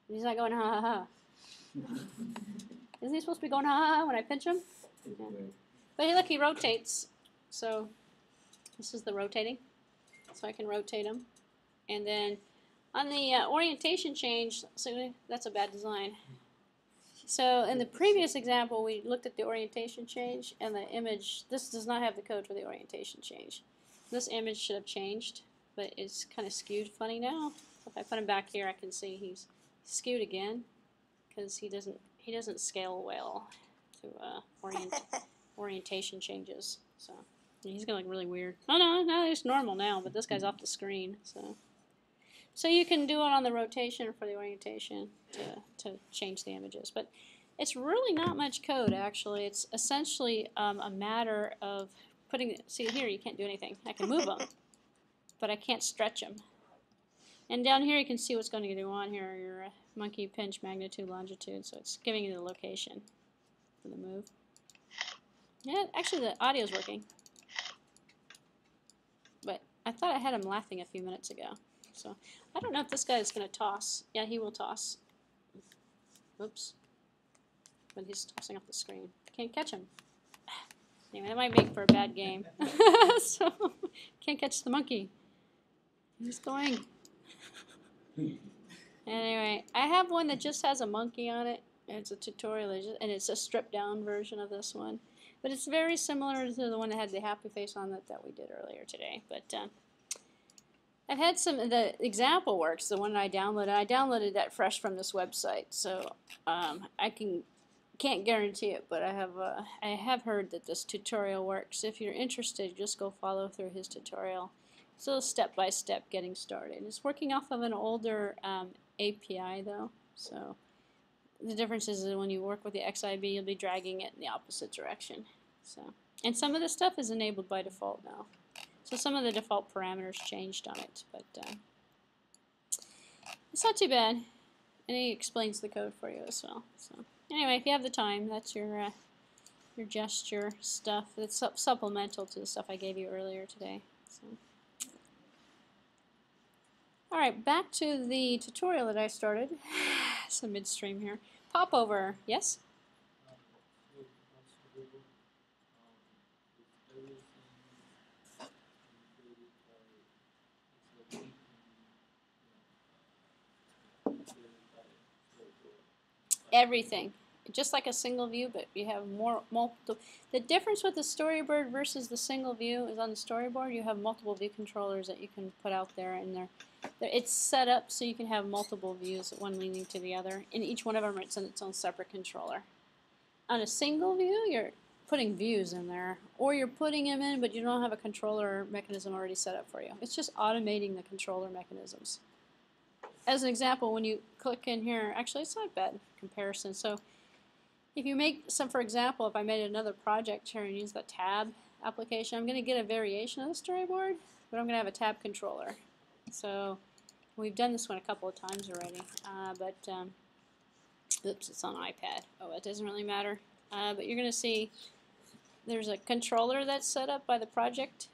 He's not going, ha ha ha. Isn't he supposed to be going, ha ha ha, when I pinch him? Yeah. But look, he rotates. So this is the rotating. So I can rotate them. And then on the uh, orientation change, so that's a bad design. So in the previous example, we looked at the orientation change and the image. This does not have the code for the orientation change. This image should have changed, but it's kind of skewed funny now. If I put him back here, I can see he's skewed again because he doesn't he doesn't scale well to uh, orient, orientation changes. So he's gonna look really weird. Oh no, no, it's normal now, but this guy's off the screen. So so you can do it on the rotation for the orientation to to change the images, but it's really not much code actually. It's essentially um, a matter of putting. See here, you can't do anything. I can move them, but I can't stretch them. And down here you can see what's going to go on here, your uh, monkey pinch magnitude, longitude, so it's giving you the location for the move. Yeah, actually the audio's working. I thought I had him laughing a few minutes ago. So I don't know if this guy is going to toss. Yeah, he will toss. Oops. But he's tossing off the screen. Can't catch him. Anyway, that might make for a bad game. so, can't catch the monkey. He's going. anyway, I have one that just has a monkey on it. It's a tutorial, and it's a stripped down version of this one. But it's very similar to the one that had the happy face on it that we did earlier today. But uh, I've had some, of the example works, the one I downloaded. I downloaded that fresh from this website. So um, I can can't guarantee it, but I have uh, I have heard that this tutorial works. If you're interested, just go follow through his tutorial. It's So step by step getting started. It's working off of an older um, API though, so the difference is that when you work with the XIB, you'll be dragging it in the opposite direction. So, and some of the stuff is enabled by default now. So some of the default parameters changed on it, but uh, it's not too bad. And he explains the code for you as well. So. Anyway, if you have the time, that's your uh, your gesture stuff. It's su supplemental to the stuff I gave you earlier today. So. All right, back to the tutorial that I started. a midstream here. Popover, yes? Everything just like a single view, but you have more multiple. The difference with the storyboard versus the single view is on the storyboard you have multiple view controllers that you can put out there, and they're, they're it's set up so you can have multiple views, one leaning to the other, and each one of them is in its own separate controller. On a single view, you're putting views in there, or you're putting them in, but you don't have a controller mechanism already set up for you. It's just automating the controller mechanisms. As an example, when you click in here, actually it's not bad comparison. So if you make some, for example, if I made another project here and use the tab application, I'm going to get a variation of the storyboard, but I'm going to have a tab controller. So we've done this one a couple of times already, uh, but um, oops, it's on iPad. Oh, it doesn't really matter. Uh, but you're going to see there's a controller that's set up by the project,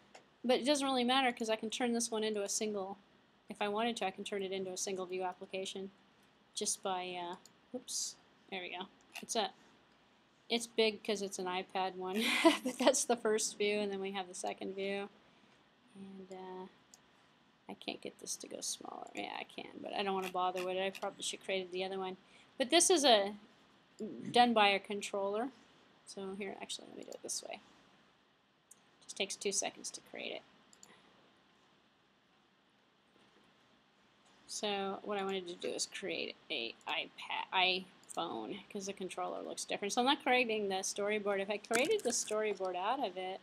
but it doesn't really matter because I can turn this one into a single, if I wanted to, I can turn it into a single view application just by, uh, oops, there we go. It's a it's big because it's an iPad one, but that's the first view, and then we have the second view. And uh, I can't get this to go smaller. Yeah, I can, but I don't want to bother with it. I probably should create the other one. But this is a done by a controller. So here, actually, let me do it this way. Just takes two seconds to create it. So what I wanted to do is create a iPad, phone because the controller looks different. So I'm not creating the storyboard. If I created the storyboard out of it,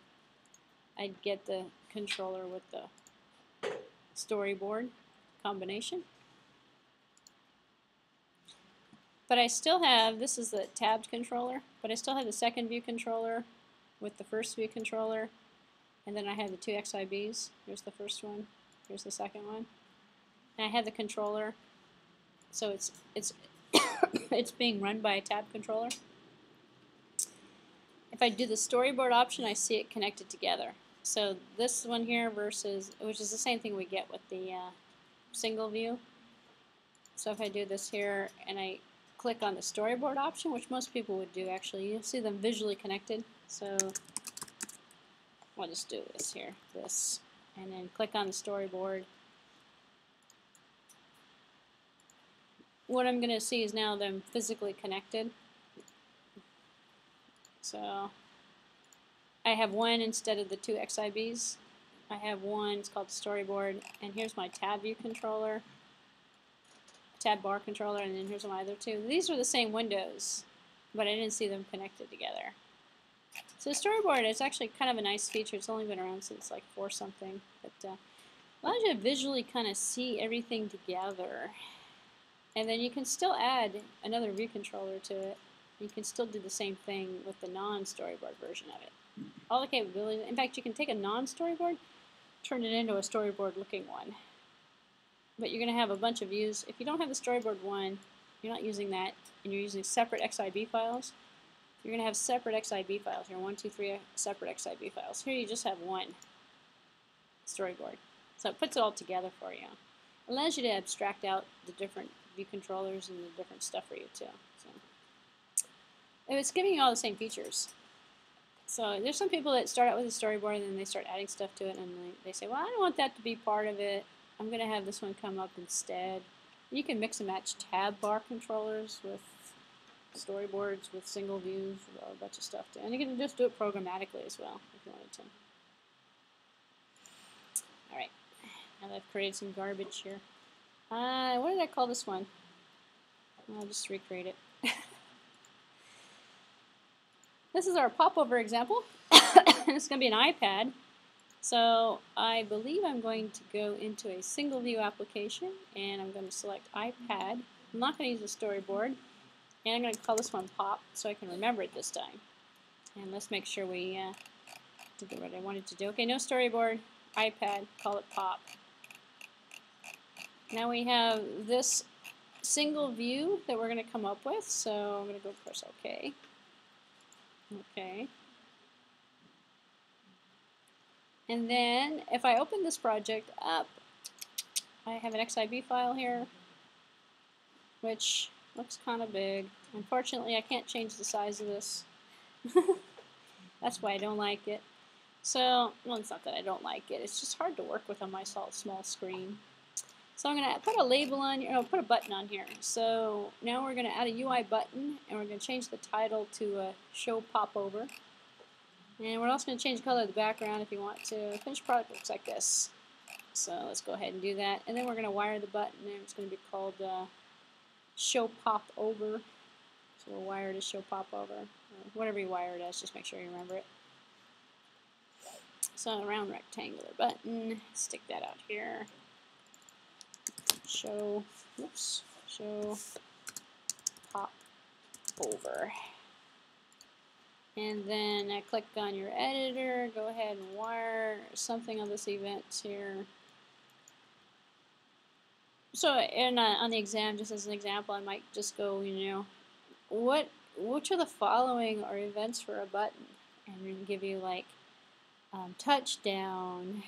I'd get the controller with the storyboard combination. But I still have, this is the tabbed controller, but I still have the second view controller with the first view controller. And then I have the two XIBs. Here's the first one. Here's the second one. And I have the controller. So it's it's it's being run by a tab controller. If I do the storyboard option, I see it connected together. So this one here versus, which is the same thing we get with the uh, single view. So if I do this here and I click on the storyboard option, which most people would do actually, you'll see them visually connected. So I'll just do this here, this, and then click on the storyboard what I'm going to see is now them physically connected. So I have one instead of the two XIBs. I have one, it's called storyboard, and here's my tab view controller, tab bar controller, and then here's my other two. These are the same windows, but I didn't see them connected together. So storyboard is actually kind of a nice feature. It's only been around since like 4 something, but uh, allows you to visually kind of see everything together. And then you can still add another view controller to it. You can still do the same thing with the non-storyboard version of it. All the capabilities, in fact, you can take a non-storyboard, turn it into a storyboard looking one. but you're going to have a bunch of views. If you don't have the storyboard one, you're not using that, and you're using separate XIB files, you're going to have separate XIB files. Here, one, two, three uh, separate XIB files. Here you just have one storyboard. So it puts it all together for you. Allows you to abstract out the different view controllers and the different stuff for you too. So it's giving you all the same features. So there's some people that start out with a storyboard and then they start adding stuff to it and they, they say, well, I don't want that to be part of it. I'm going to have this one come up instead. You can mix and match tab bar controllers with storyboards with single views, a bunch of stuff. And you can just do it programmatically as well if you wanted to. Alright, now that I've created some garbage here. Uh, what did I call this one? I'll just recreate it. this is our popover example. it's going to be an iPad. So I believe I'm going to go into a single view application and I'm going to select iPad. I'm not going to use a storyboard. And I'm going to call this one pop so I can remember it this time. And let's make sure we uh, did what I wanted to do. Okay, no storyboard, iPad, call it pop. Now we have this single view that we're going to come up with. So I'm going to go press OK. Okay. And then if I open this project up, I have an XIB file here, which looks kind of big. Unfortunately, I can't change the size of this. That's why I don't like it. So, well, it's not that I don't like it. It's just hard to work with on my small screen. So I'm going to put a label on here, oh, put a button on here. So now we're going to add a UI button, and we're going to change the title to uh, Show Popover. And we're also going to change the color of the background if you want to. Finished product looks like this. So let's go ahead and do that. And then we're going to wire the button, and it's going to be called uh, Show Pop Over. So we'll wire to Show Pop Over. Whatever you wire it as, just make sure you remember it. So a round rectangular button, stick that out here. Show, oops, show pop over. And then I click on your editor, go ahead and wire something on this event here. So in, uh, on the exam, just as an example, I might just go, you know, what which of the following are events for a button? And give you like um, touchdown,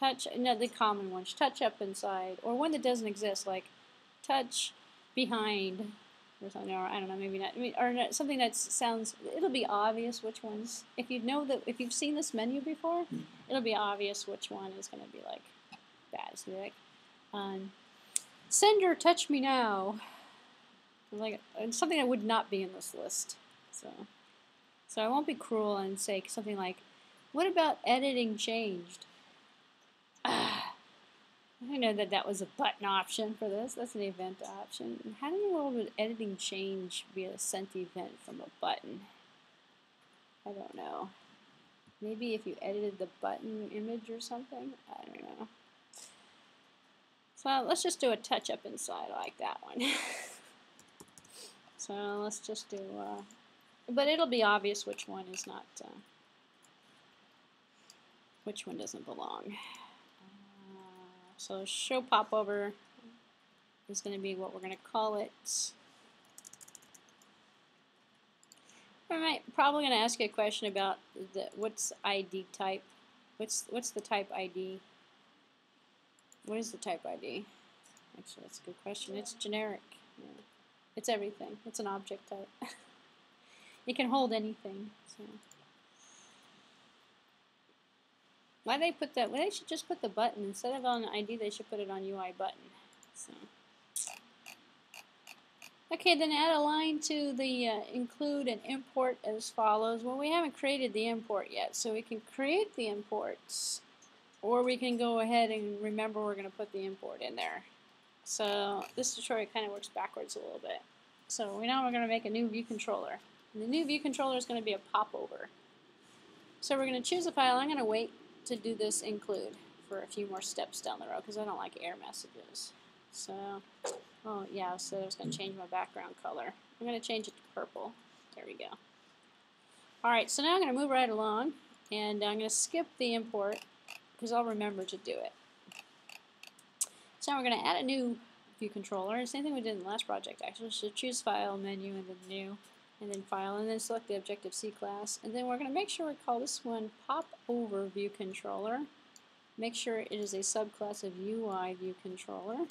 touch, no, the common ones, touch up inside, or one that doesn't exist, like touch behind, or something, or I don't know, maybe not, I mean, or something that sounds, it'll be obvious which ones, if you know that, if you've seen this menu before, it'll be obvious which one is going to be like bad. So like, um, sender, touch me now. Like something that would not be in this list. So, so I won't be cruel and say something like, "What about editing changed?" I know that that was a button option for this. That's an event option. How in the world would editing change be a sent event from a button? I don't know. Maybe if you edited the button image or something? I don't know. So let's just do a touch up inside like that one. so let's just do, uh, but it'll be obvious which one is not, uh, which one doesn't belong. So show popover is going to be what we're going to call it. All right, probably going to ask you a question about the, what's ID type. What's what's the type ID? What is the type ID? Actually, that's a good question. It's generic. Yeah. It's everything. It's an object type. it can hold anything. So. Why they put that? Well, they should just put the button instead of on ID. They should put it on UI button. So. Okay, then add a line to the uh, include and import as follows. Well, we haven't created the import yet, so we can create the imports, or we can go ahead and remember we're going to put the import in there. So this tutorial kind of works backwards a little bit. So we now we're going to make a new view controller. And the new view controller is going to be a popover. So we're going to choose a file. I'm going to wait to do this include for a few more steps down the road because I don't like error messages. So, oh yeah, so I was going to change my background color. I'm going to change it to purple. There we go. Alright, so now I'm going to move right along and I'm going to skip the import because I'll remember to do it. So now we're going to add a new view controller. Same thing we did in the last project actually. So choose File, Menu, and then New, and then File, and then select the Objective-C class. And then we're going to make sure we call this one Pop Over View Controller. Make sure it is a subclass of UI View Controller.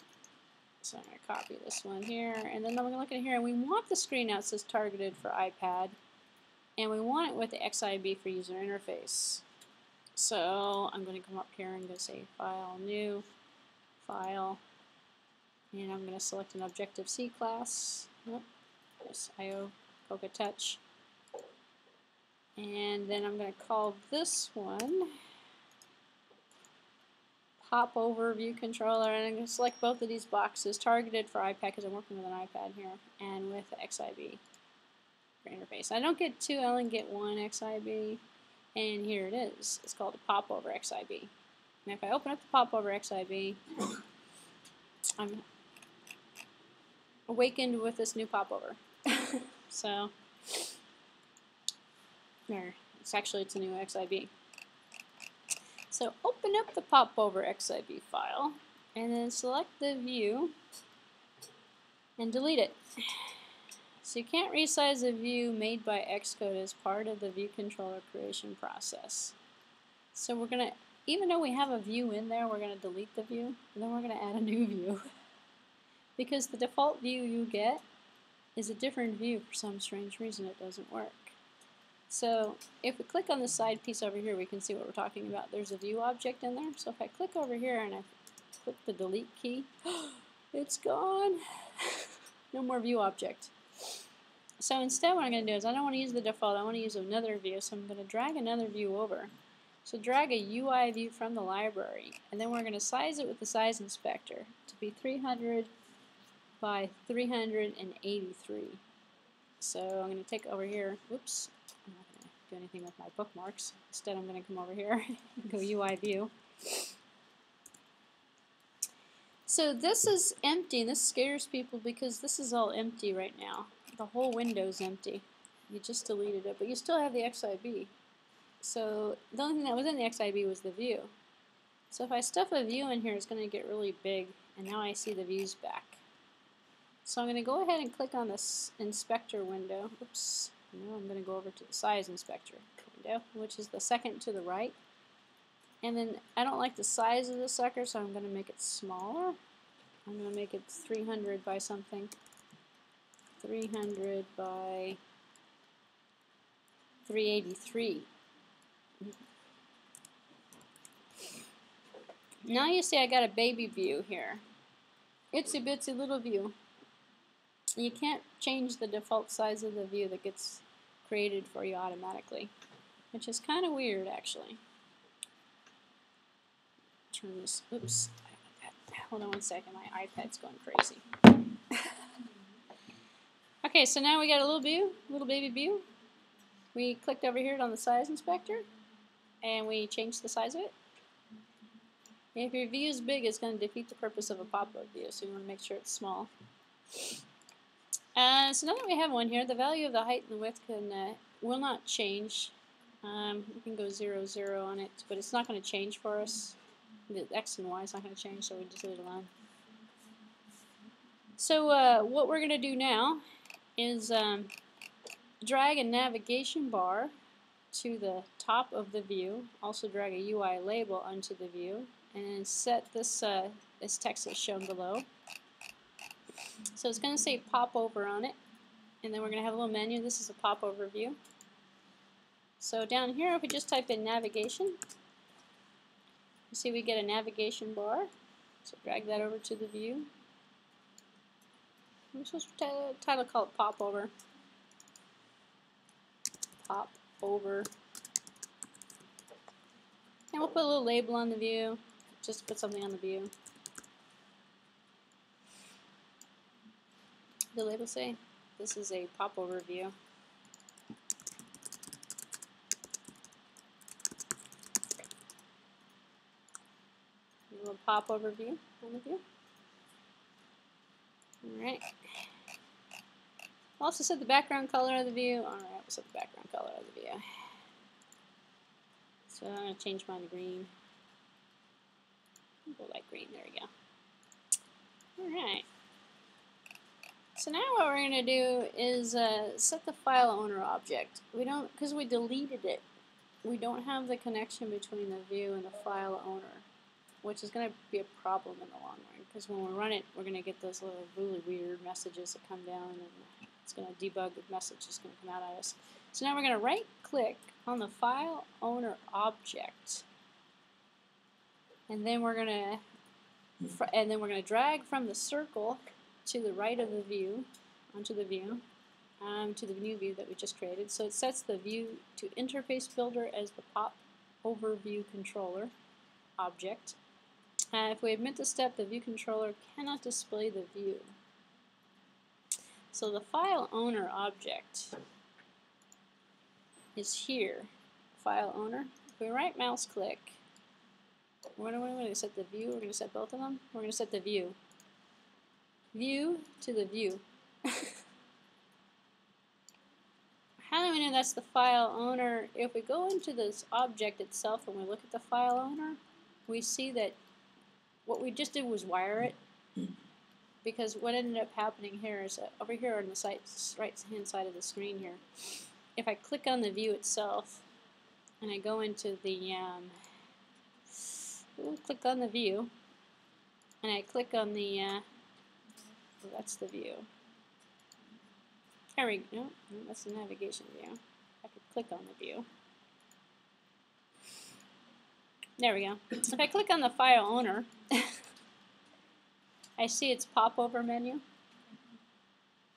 So I'm going to copy this one here, and then I'm going to look at here, and we want the screen out says targeted for iPad, and we want it with the XIB for user interface. So I'm going to come up here and go say File, New, File, and I'm going to select an Objective-C class. Yep, IO Cocoa Touch. And then I'm going to call this one Pop Over View Controller, and I'm going to select both of these boxes, targeted for iPad because I'm working with an iPad here, and with XIB for interface. I don't get two, I only get one XIB, and here it is. It's called a Pop Over XIB. And if I open up the Pop Over XIB, I'm awakened with this new popover. So there, it's actually it's a new XIB. So open up the popover XIB file and then select the view and delete it. So you can't resize a view made by Xcode as part of the view controller creation process. So we're going to, even though we have a view in there, we're going to delete the view and then we're going to add a new view because the default view you get is a different view for some strange reason it doesn't work. So if we click on the side piece over here we can see what we're talking about. There's a view object in there so if I click over here and I click the delete key it's gone. no more view object. So instead what I'm going to do is I don't want to use the default, I want to use another view so I'm going to drag another view over. So drag a UI view from the library and then we're going to size it with the size inspector to be 300 by 383. So I'm going to take over here, whoops, I'm not going to do anything with my bookmarks. Instead I'm going to come over here and go UI view. So this is empty, and this scares people because this is all empty right now. The whole window's empty. You just deleted it, but you still have the XIB. So the only thing that was in the XIB was the view. So if I stuff a view in here, it's going to get really big, and now I see the views back. So I'm going to go ahead and click on this inspector window. Oops. No, I'm going to go over to the size inspector window, which is the second to the right. And then I don't like the size of the sucker, so I'm going to make it smaller. I'm going to make it 300 by something. 300 by 383. Now you see I got a baby view here. Itsy bitsy little view. You can't change the default size of the view that gets created for you automatically, which is kind of weird actually. Turn this, oops, hold on one second, my iPad's going crazy. okay, so now we got a little view, little baby view. We clicked over here on the size inspector, and we changed the size of it. if your view is big, it's going to defeat the purpose of a pop-up view, so you want to make sure it's small. Uh, so now that we have one here, the value of the height and the width can uh, will not change. Um, we can go 0, 0 on it, but it's not going to change for us. The x and y is not going to change, so we just leave it alone. So uh, what we're going to do now is um, drag a navigation bar to the top of the view, also drag a UI label onto the view, and set this, uh, this text as shown below. So it's going to say pop over on it. And then we're going to have a little menu. This is a pop over view. So down here, if we just type in navigation, you see we get a navigation bar. So drag that over to the view. I'm supposed to title call it pop over. Pop over. And we'll put a little label on the view. Just put something on the view. The label say? This is a pop overview. A little pop overview on the view. Alright. Also set the background color of the view. Alright, we'll set the background color of the view. So I'm going to change mine to green. Go light green, there we go. Alright. So now what we're going to do is uh, set the file owner object. We don't, because we deleted it, we don't have the connection between the view and the file owner, which is going to be a problem in the long run. Because when we run it, we're going to get those little really weird messages that come down, and it's going to debug the message that's going to come out at us. So now we're going to right click on the file owner object, and then we're going to and then we're going to drag from the circle to the right of the view onto the view um, to the new view that we just created. So it sets the view to interface builder as the pop overview controller object. Uh, if we admit the step, the view controller cannot display the view. So the file owner object is here. File owner. If we right mouse click, what are we going to set the view? We're going to set both of them. We're going to set the view. View to the view. How do we know that's the file owner? If we go into this object itself and we look at the file owner, we see that what we just did was wire it. Because what ended up happening here is that over here on the site, right hand side of the screen here, if I click on the view itself and I go into the um, click on the view, and I click on the, uh, oh, that's the view. There we go. No, that's the navigation view. I could click on the view. There we go. If I click on the file owner, I see its popover menu.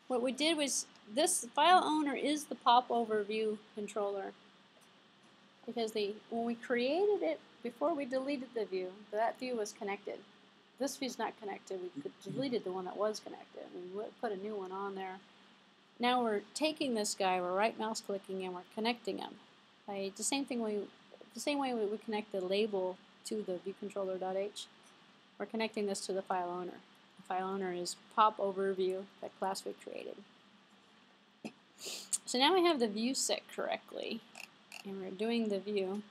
What we did was this file owner is the popover view controller because the when we created it before we deleted the view, that view was connected. This view's not connected. We could mm-hmm. deleted the one that was connected. We put a new one on there. Now we're taking this guy, we're right mouse clicking and we're connecting him. By the same thing we the same way we would connect the label to the viewcontroller.h, we're connecting this to the file owner. The file owner is pop overview, that class we created. So now we have the view set correctly and we're doing the view.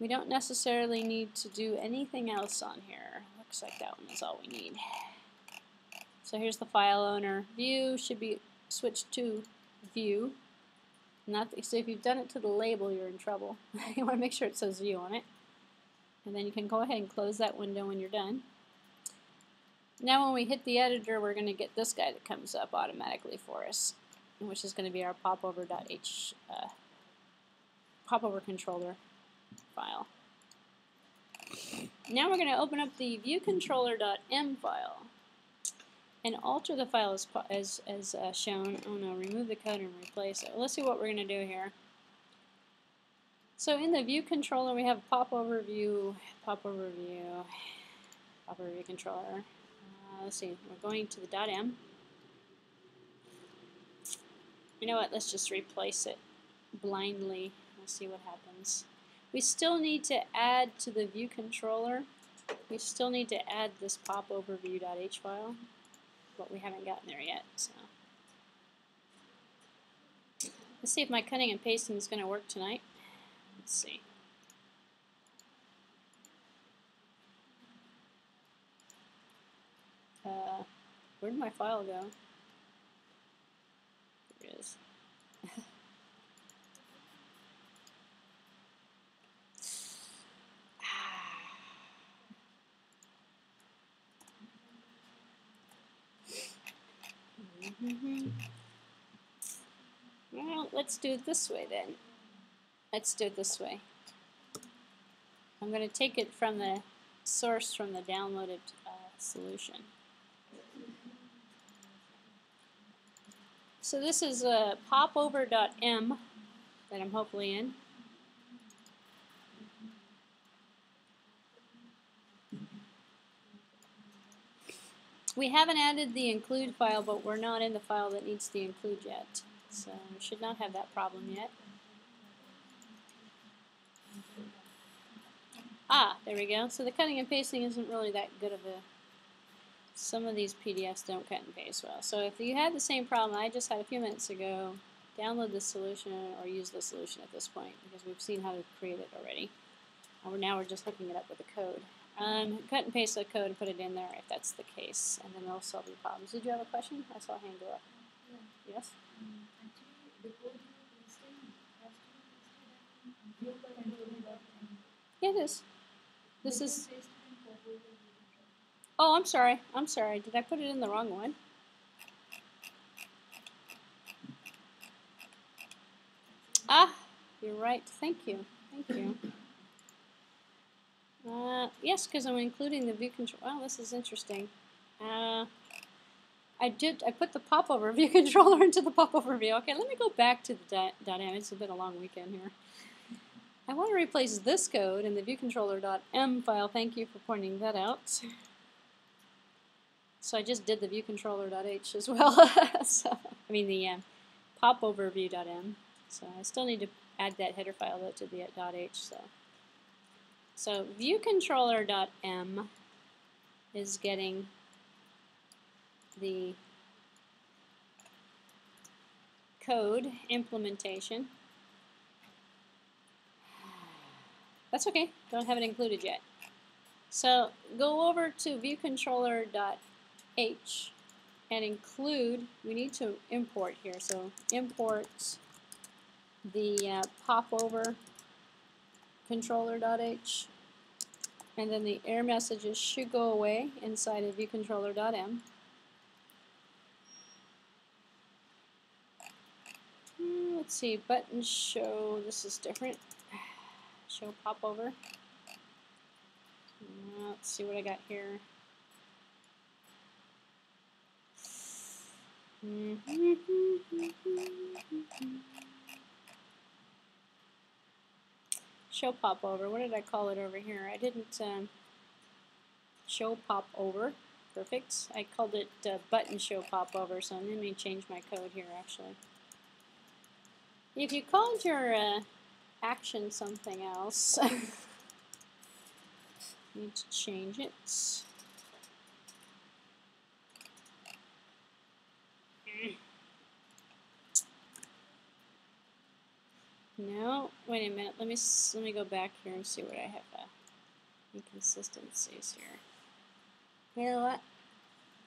We don't necessarily need to do anything else on here. Looks like that one is all we need. So here's the file owner. View should be switched to view. Not the, so if you've done it to the label, you're in trouble. you want to make sure it says view on it. And then you can go ahead and close that window when you're done. Now when we hit the editor, we're going to get this guy that comes up automatically for us, which is going to be our popover.h uh, popover controller file. Now we're going to open up the viewcontroller.m file and alter the file as, as, as uh, shown. Oh no, remove the code and replace it. Let's see what we're going to do here. So in the view controller we have pop overview, pop controller. Uh, let's see, we're going to the .m. You know what, let's just replace it blindly. We'll see what happens. We still need to add to the view controller, we still need to add this pop overview.h file, but we haven't gotten there yet. So Let's see if my cutting and pasting is going to work tonight. Let's see. Uh, where did my file go? There it is. Well, let's do it this way then. Let's do it this way. I'm going to take it from the source from the downloaded uh, solution. So this is uh, popover.m that I'm hopefully in. We haven't added the include file, but we're not in the file that needs the include yet. So we should not have that problem yet. Ah, there we go. So the cutting and pasting isn't really that good of a... Some of these PDFs don't cut and paste well. So if you had the same problem I just had a few minutes ago, download the solution or use the solution at this point because we've seen how to create it already. And now we're just hooking it up with the code. Um, cut and paste the code and put it in there if that's the case, and then it'll solve your problems. Did you have a question? I saw a hand go up. Yeah. Yes? Yeah, it is. This is. Oh, I'm sorry. I'm sorry. Did I put it in the wrong one? Ah, you're right. Thank you. Thank you. Uh, yes, because I'm including the view control. Well, this is interesting. Uh, I did. I put the popover view controller into the popover view. Okay, let me go back to the .m. It's been a long weekend here. I want to replace this code in the viewcontroller.m file. Thank you for pointing that out. So I just did the viewcontroller.h as well. so, I mean the um, popoverview.m. So I still need to add that header file though to the .h. So, so viewcontroller.m is getting the code implementation. That's okay, don't have it included yet. So go over to viewcontroller.h and include, we need to import here, so import the uh, popover controller.h and then the error messages should go away inside of viewcontroller.m. Hmm, let's see, button show, this is different. Show popover. Uh, Let's see what I got here. Show pop over. What did I call it over here? I didn't um, show pop over. Perfect. I called it uh, button show pop over. So let me change my code here actually. If you called your uh, action something else, need to change it. No, wait a minute. Let me let me go back here and see what I have. Uh, inconsistencies here. You know what?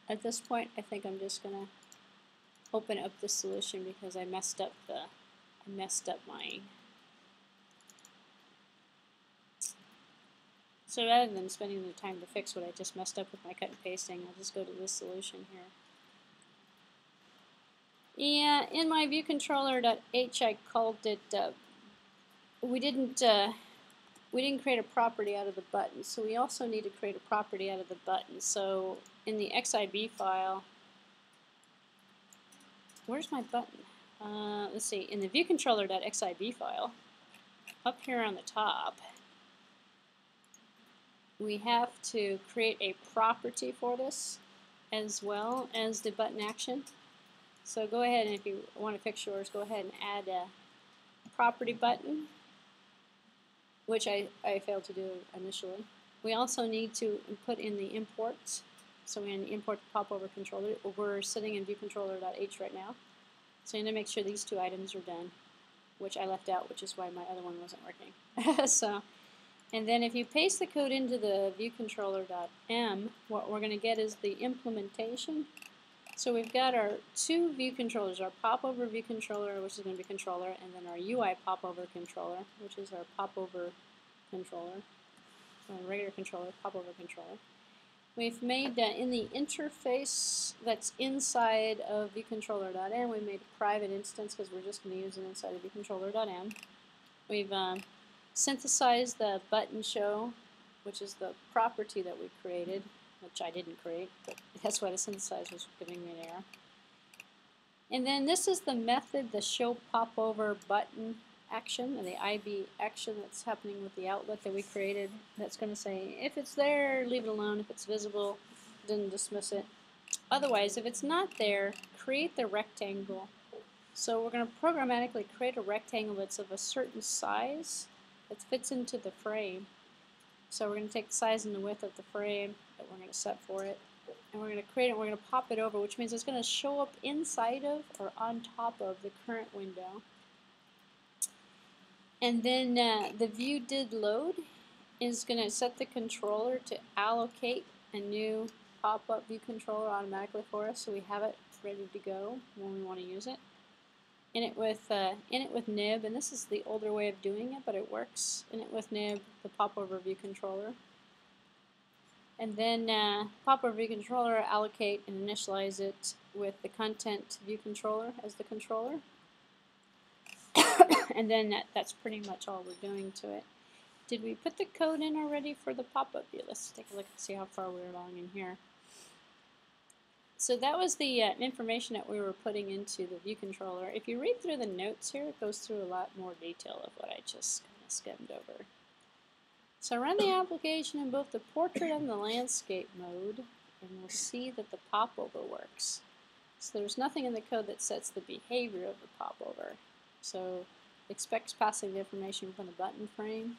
At this point, I think I'm just gonna open up the solution because I messed up the I messed up my. So rather than spending the time to fix what I just messed up with my cut and pasting, I'll just go to this solution here. Yeah, in my viewcontroller.h, I called it. Uh, we didn't. Uh, we didn't create a property out of the button, so we also need to create a property out of the button. So in the XIB file, where's my button? Uh, let's see. In the viewcontroller.xib file, up here on the top, we have to create a property for this as well as the button action. So go ahead and if you want to fix yours, go ahead and add a property button, which I, I failed to do initially. We also need to put in the imports. So we're going to import the popover controller. We're sitting in viewcontroller.h right now. So you need to make sure these two items are done, which I left out, which is why my other one wasn't working. so, and then if you paste the code into the viewcontroller.m, what we're going to get is the implementation. So we've got our two view controllers, our popover view controller, which is going to be controller, and then our UI popover controller, which is our popover controller, a regular controller, popover controller. We've made, uh, in the interface that's inside of viewcontroller.m, we made a private instance because we're just going to use it inside of viewcontroller.m. We've um, synthesized the button show, which is the property that we created, which I didn't create, but that's why the synthesizer was giving me an error. And then this is the method, the show popover button action, and the IB action that's happening with the outlet that we created. That's going to say, if it's there, leave it alone. If it's visible, then dismiss it. Otherwise, if it's not there, create the rectangle. So we're going to programmatically create a rectangle that's of a certain size that fits into the frame. So we're going to take the size and the width of the frame that we're going to set for it, and we're going to create it, we're going to pop it over, which means it's going to show up inside of or on top of the current window. And then uh, the view did load is going to set the controller to allocate a new pop-up view controller automatically for us, so we have it ready to go when we want to use it. In it with uh, in it with nib, and this is the older way of doing it, but it works. In it with nib, the popover view controller, and then uh, popover view controller allocate and initialize it with the content view controller as the controller, and then that, that's pretty much all we're doing to it. Did we put the code in already for the pop-up view? Let's take a look and see how far we're along in here. So that was the uh, information that we were putting into the view controller. If you read through the notes here, it goes through a lot more detail of what I just kind of skimmed over. So run the application in both the portrait and the landscape mode, and we'll see that the popover works. So there's nothing in the code that sets the behavior of the popover. So it expects passing the information from the button frame.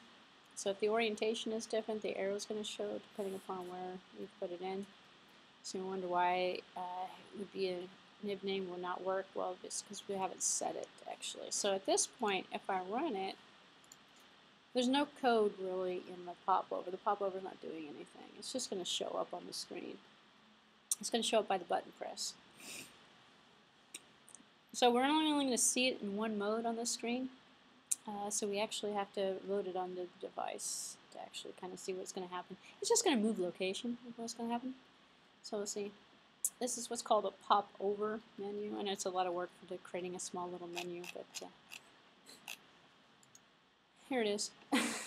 So if the orientation is different, the arrow is going to show depending upon where you put it in. So you wonder why uh, it would be a nib name will not work. Well, it's because we haven't set it actually. So at this point, if I run it, there's no code really in the popover. The popover is not doing anything. It's just going to show up on the screen. It's going to show up by the button press. So we're only going to see it in one mode on the screen. Uh, so we actually have to load it on the device to actually kind of see what's going to happen. It's just going to move location of what's going to happen. So we'll see. This is what's called a pop over menu, and it's a lot of work for creating a small little menu, but uh, here it is.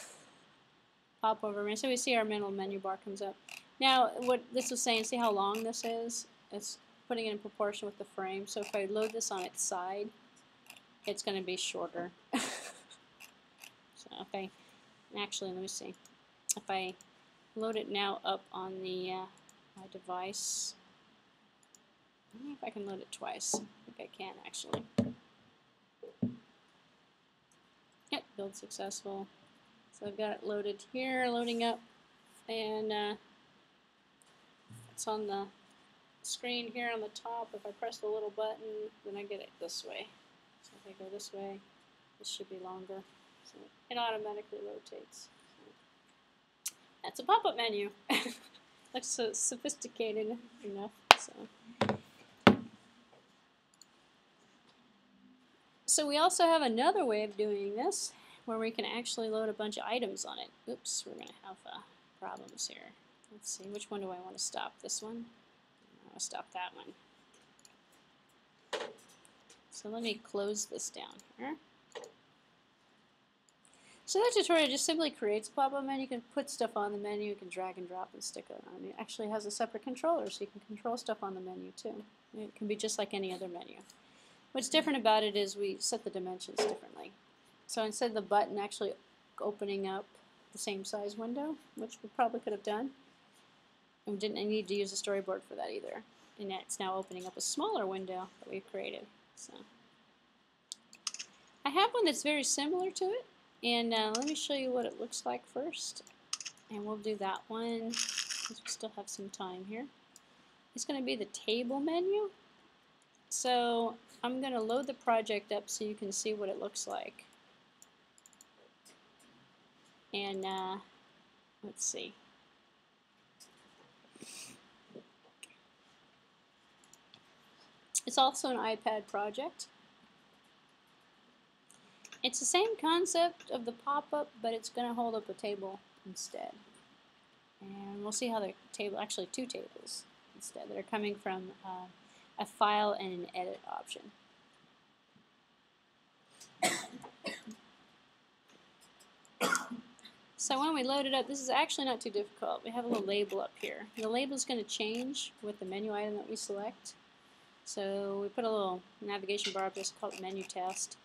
pop over menu. So we see our middle menu bar comes up. Now, what this was saying, see how long this is? It's putting it in proportion with the frame. So if I load this on its side, it's going to be shorter. so okay. Actually, let me see. If I load it now up on the uh, my device, I don't know if I can load it twice. I think I can actually. Build successful. So I've got it loaded here, loading up, and uh, it's on the screen here on the top. If I press the little button, then I get it this way. So if I go this way, this should be longer. So it automatically rotates. That's a pop-up menu. Looks so sophisticated enough. So. So we also have another way of doing this where we can actually load a bunch of items on it. Oops, we're going to have uh, problems here. Let's see, which one do I want to stop? This one? I want to stop that one. So let me close this down here. So that tutorial just simply creates a pop-up menu. You can put stuff on the menu. You can drag and drop and stick it on. It actually has a separate controller, so you can control stuff on the menu too. It can be just like any other menu. What's different about it is we set the dimensions differently. So instead of the button actually opening up the same size window, which we probably could have done, and we didn't need to use a storyboard for that either. And it's now opening up a smaller window that we've created. So I have one that's very similar to it, and uh, let me show you what it looks like first. And we'll do that one because we still have some time here. It's going to be the table menu. So I'm going to load the project up so you can see what it looks like. And uh, let's see. It's also an iPad project. It's the same concept of the pop-up, but it's going to hold up a table instead. And we'll see how the table, actually two tables instead, that are coming from uh, a file and an edit option. So when we load it up, this is actually not too difficult. We have a little label up here. The label is going to change with the menu item that we select. So we put a little navigation bar up here, called menu test.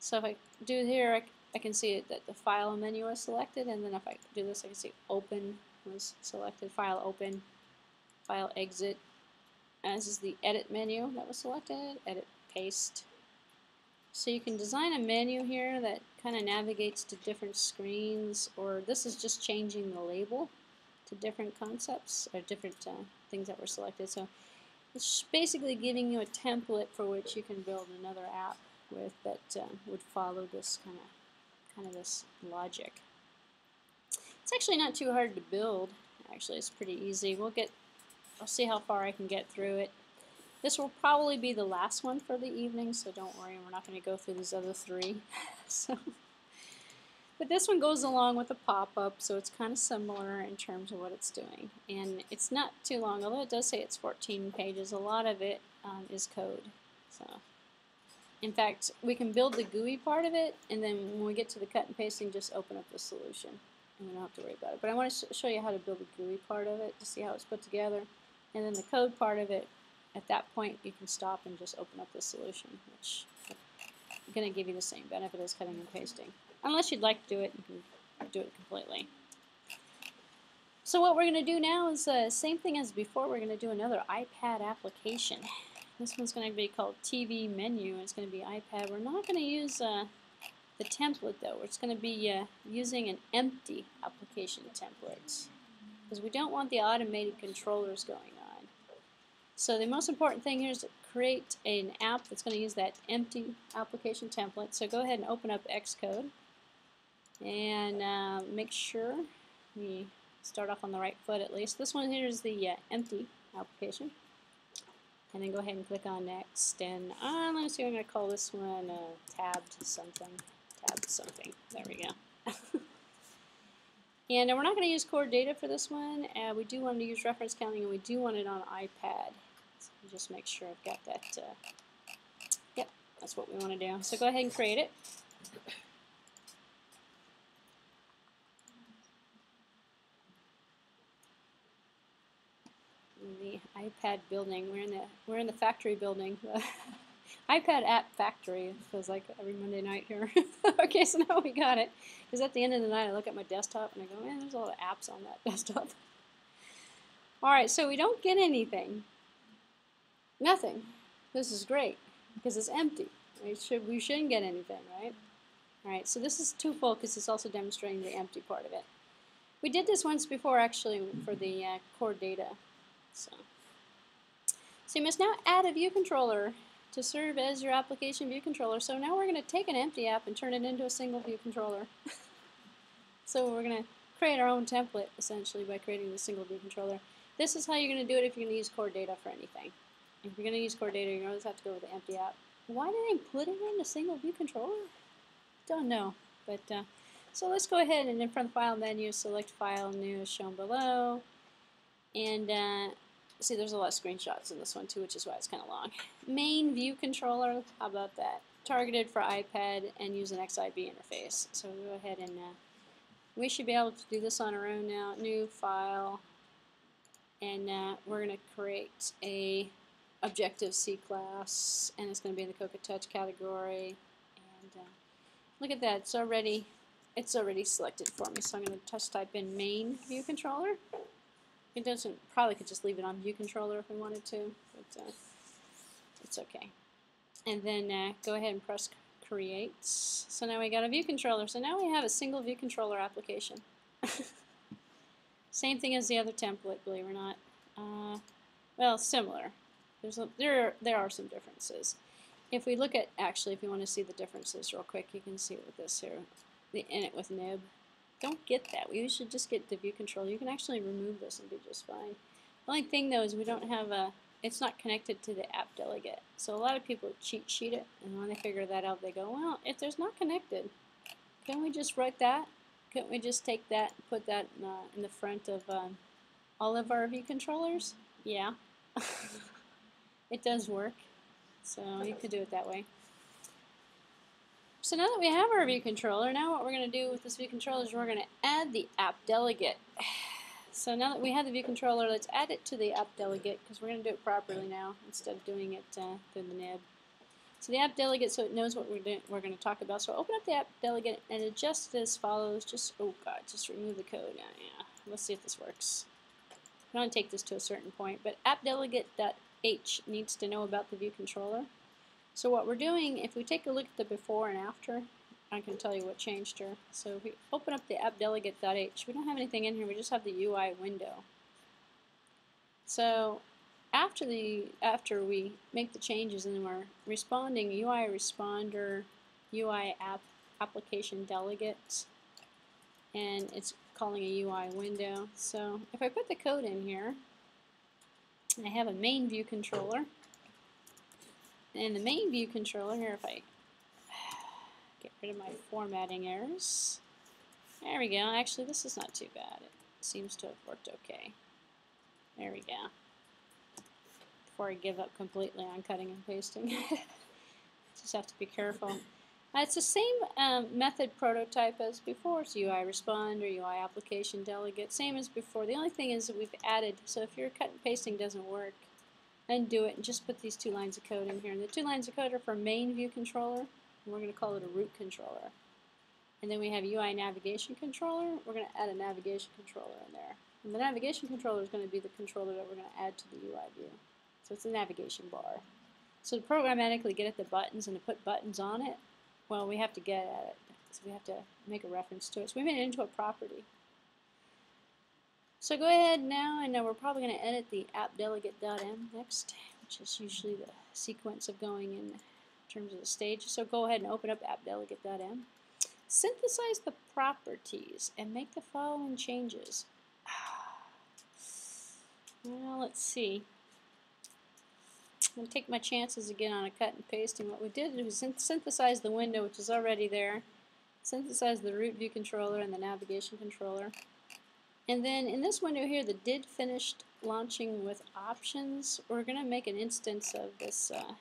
So if I do here, I, I can see that the file menu is selected, and then if I do this, I can see open was selected, file open, file exit. And this is the edit menu that was selected, edit paste. So you can design a menu here that kind of navigates to different screens, or this is just changing the label to different concepts or different uh, things that were selected. So it's basically giving you a template for which you can build another app with that uh, would follow this kind of kind of this logic. It's actually not too hard to build. Actually, it's pretty easy. We'll get, I'll see how far I can get through it. This will probably be the last one for the evening, so don't worry, we're not going to go through these other three. so, but this one goes along with a pop-up, so it's kind of similar in terms of what it's doing. And it's not too long, although it does say it's 14 pages. A lot of it um, is code. So, in fact, we can build the GUI part of it, and then when we get to the cut and pasting, just open up the solution, and we don't have to worry about it. But I want to sh show you how to build the GUI part of it to see how it's put together, and then the code part of it. At that point, you can stop and just open up the solution, which is going to give you the same benefit as cutting and pasting. Unless you'd like to do it, you can do it completely. So what we're going to do now is the uh, same thing as before. We're going to do another iPad application. This one's going to be called TV Menu. and It's going to be iPad. We're not going to use uh, the template though. It's going to be uh, using an empty application template because we don't want the automated controllers going. So the most important thing here is to create an app that's going to use that empty application template. So go ahead and open up Xcode and uh, make sure we start off on the right foot at least. This one here is the uh, empty application. And then go ahead and click on next. And uh, let me see, I'm going to call this one uh, tabbed something. Tabbed something. There we go. and uh, we're not going to use core data for this one. Uh, we do want to use reference counting and we do want it on iPad. Just make sure I've got that. Uh, yep, that's what we want to do. So go ahead and create it. the iPad building. We're in the we're in the factory building. The iPad app factory. It feels like every Monday night here. okay, so now we got it. Because at the end of the night, I look at my desktop and I go, man, there's a lot of apps on that desktop. All right, so we don't get anything. Nothing. This is great because it's empty. We, should, we shouldn't get anything, right? All right, so this is twofold because it's also demonstrating the empty part of it. We did this once before actually for the uh, core data so, so you must now add a view controller to serve as your application view controller. So now we're going to take an empty app and turn it into a single view controller. so we're going to create our own template essentially by creating the single view controller. This is how you're going to do it if you're going to use core data for anything. If you're going to use core data, you're going to have to go with the empty app. Why did they put it in a single view controller? Don't know. But uh, so let's go ahead and in front of the file menu, select file new as shown below. And uh, See, there's a lot of screenshots in this one too, which is why it's kind of long. Main view controller, how about that? Targeted for iPad and use an XIB interface. So we'll go ahead and uh, we should be able to do this on our own now. New file, and uh, we're going to create a Objective-C class, and it's going to be in the Cocoa Touch category. And uh, look at that, it's already it's already selected for me. So I'm going to just type in main view controller. It doesn't, probably could just leave it on view controller if we wanted to, but uh, it's okay. And then uh, go ahead and press create. So now we got a view controller. So now we have a single view controller application. Same thing as the other template, believe it or not. Uh, well, similar. There's a, there, there are some differences. If we look at, actually, if you want to see the differences real quick, you can see it with this here, the init with nib don't get that. We should just get the view control. You can actually remove this and be just fine. The only thing though is we don't have a, it's not connected to the app delegate. So a lot of people cheat sheet it, and when they figure that out, they go, well, if there's not connected, can we just write that? Couldn't we just take that and put that in, uh, in the front of um, all of our view controllers? Yeah. it does work. So you could do it that way. So now that we have our view controller, now what we're going to do with this view controller is we're going to add the app delegate. So now that we have the view controller, let's add it to the app delegate because we're going to do it properly now instead of doing it uh, through the nib. So the app delegate so it knows what we're, doing, we're going to talk about. So open up the app delegate and adjust as follows. Just, oh god, just remove the code. Yeah, yeah. Let's see if this works. I'm going to take this to a certain point, but app delegate.h needs to know about the view controller. So what we're doing, if we take a look at the before and after, I can tell you what changed here. So if we open up the appdelegate.h, we don't have anything in here, we just have the UI window. So after the after we make the changes and we're responding UI responder, UI app application delegate, and it's calling a UI window. So if I put the code in here, I have a main view controller. And the main view controller here, if I get rid of my formatting errors, there we go. Actually, this is not too bad. It seems to have worked okay. There we go. Before I give up completely on cutting and pasting. Just have to be careful. Uh, it's the same um, method prototype as before. It's UI responder UI application delegate. Same as before. The only thing is that we've added, so if your cut and pasting doesn't work, undo it and just put these two lines of code in here. And the two lines of code are for main view controller, and we're going to call it a root controller. And then we have UI navigation controller. We're going to add a navigation controller in there. And the navigation controller is going to be the controller that we're going to add to the UI view. So it's a navigation bar. So to programmatically get at the buttons and to put buttons on it, well, we have to get at it. So we have to make a reference to it. So we made it into a property. So go ahead now, and we're probably going to edit the app appdelegate.m next, which is usually the sequence of going in terms of the stage. So go ahead and open up app appdelegate.m. Synthesize the properties and make the following changes. Well, let's see. Going to take my chances again on a cut and pasting. What we did was synthesize the window, which is already there, synthesize the root view controller and the navigation controller. And then in this window here, the did finished launching with options, we're going to make an instance of this uh,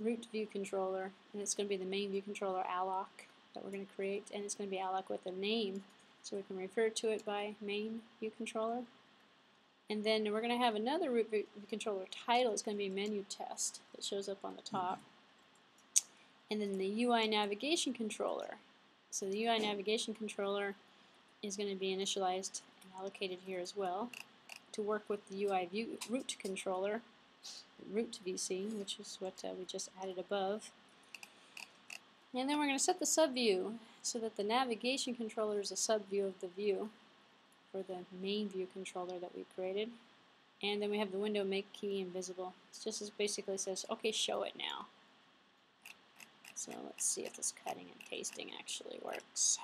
root view controller, and it's going to be the main view controller alloc that we're going to create, and it's going to be alloc with a name, so we can refer to it by main view controller. And then we're going to have another root controller title. It's going to be menu test that shows up on the top. And then the UI navigation controller. So the UI navigation controller is going to be initialized and allocated here as well to work with the UI view root controller, root VC, which is what uh, we just added above. And then we're going to set the subview so that the navigation controller is a subview of the view for the main view controller that we created. And then we have the window make key and visible. It just as basically says, okay, show it now. So let's see if this cutting and pasting actually works.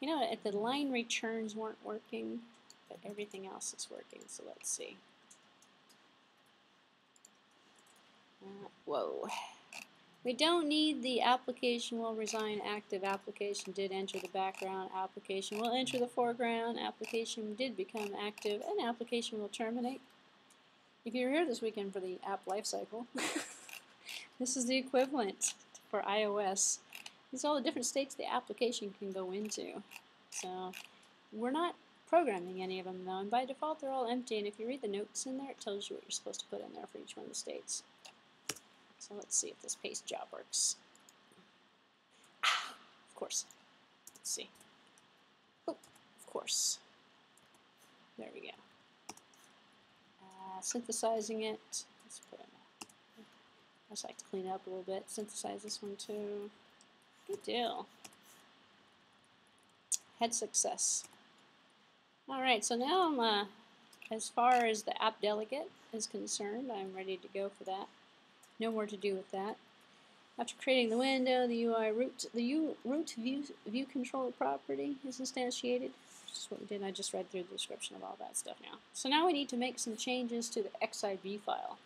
You know, if the line returns weren't working, but everything else is working. So let's see. Uh, whoa. We don't need the application will resign active application did enter the background application will enter the foreground application did become active and application will terminate. If you're here this weekend for the app lifecycle, this is the equivalent for iOS. These are all the different states the application can go into. So we're not programming any of them though, and by default they're all empty, and if you read the notes in there, it tells you what you're supposed to put in there for each one of the states. So let's see if this paste job works. Ah, of course. Let's see. Oh, of course. There we go. Uh, synthesizing it. Let's put it in I just like to clean up a little bit. Synthesize this one too. Good deal. Head success. Alright, so now I'm, uh, as far as the app delegate is concerned, I'm ready to go for that no more to do with that. After creating the window, the UI root, the U, root view, view controller property is instantiated. Is what we did. I just read through the description of all that stuff now. So now we need to make some changes to the XIB file.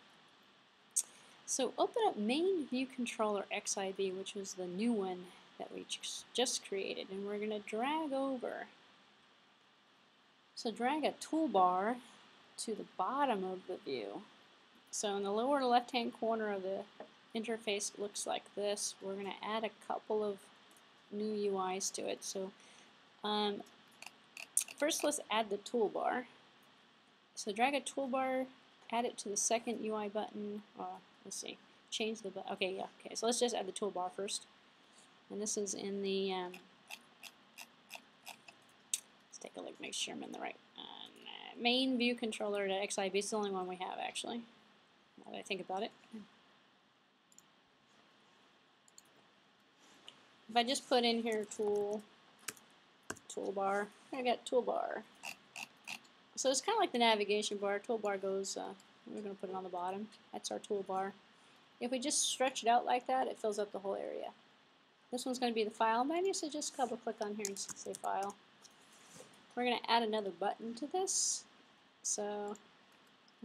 So open up main view controller XIB, which was the new one that we just created, and we're going to drag over. So drag a toolbar to the bottom of the view so in the lower left-hand corner of the interface looks like this. We're going to add a couple of new UIs to it. So um, first let's add the toolbar. So drag a toolbar, add it to the second UI button. Uh, let's see, change the button. Okay, yeah, okay. So let's just add the toolbar first. And this is in the, um, let's take a look, make sure I'm in the right, uh, main view controller to XIB. It's the only one we have actually now that I think about it. If I just put in here tool, toolbar, I got toolbar. So it's kind of like the navigation bar. Toolbar goes, uh, we're going to put it on the bottom. That's our toolbar. If we just stretch it out like that, it fills up the whole area. This one's going to be the file menu, so just double click on here and say file. We're going to add another button to this, so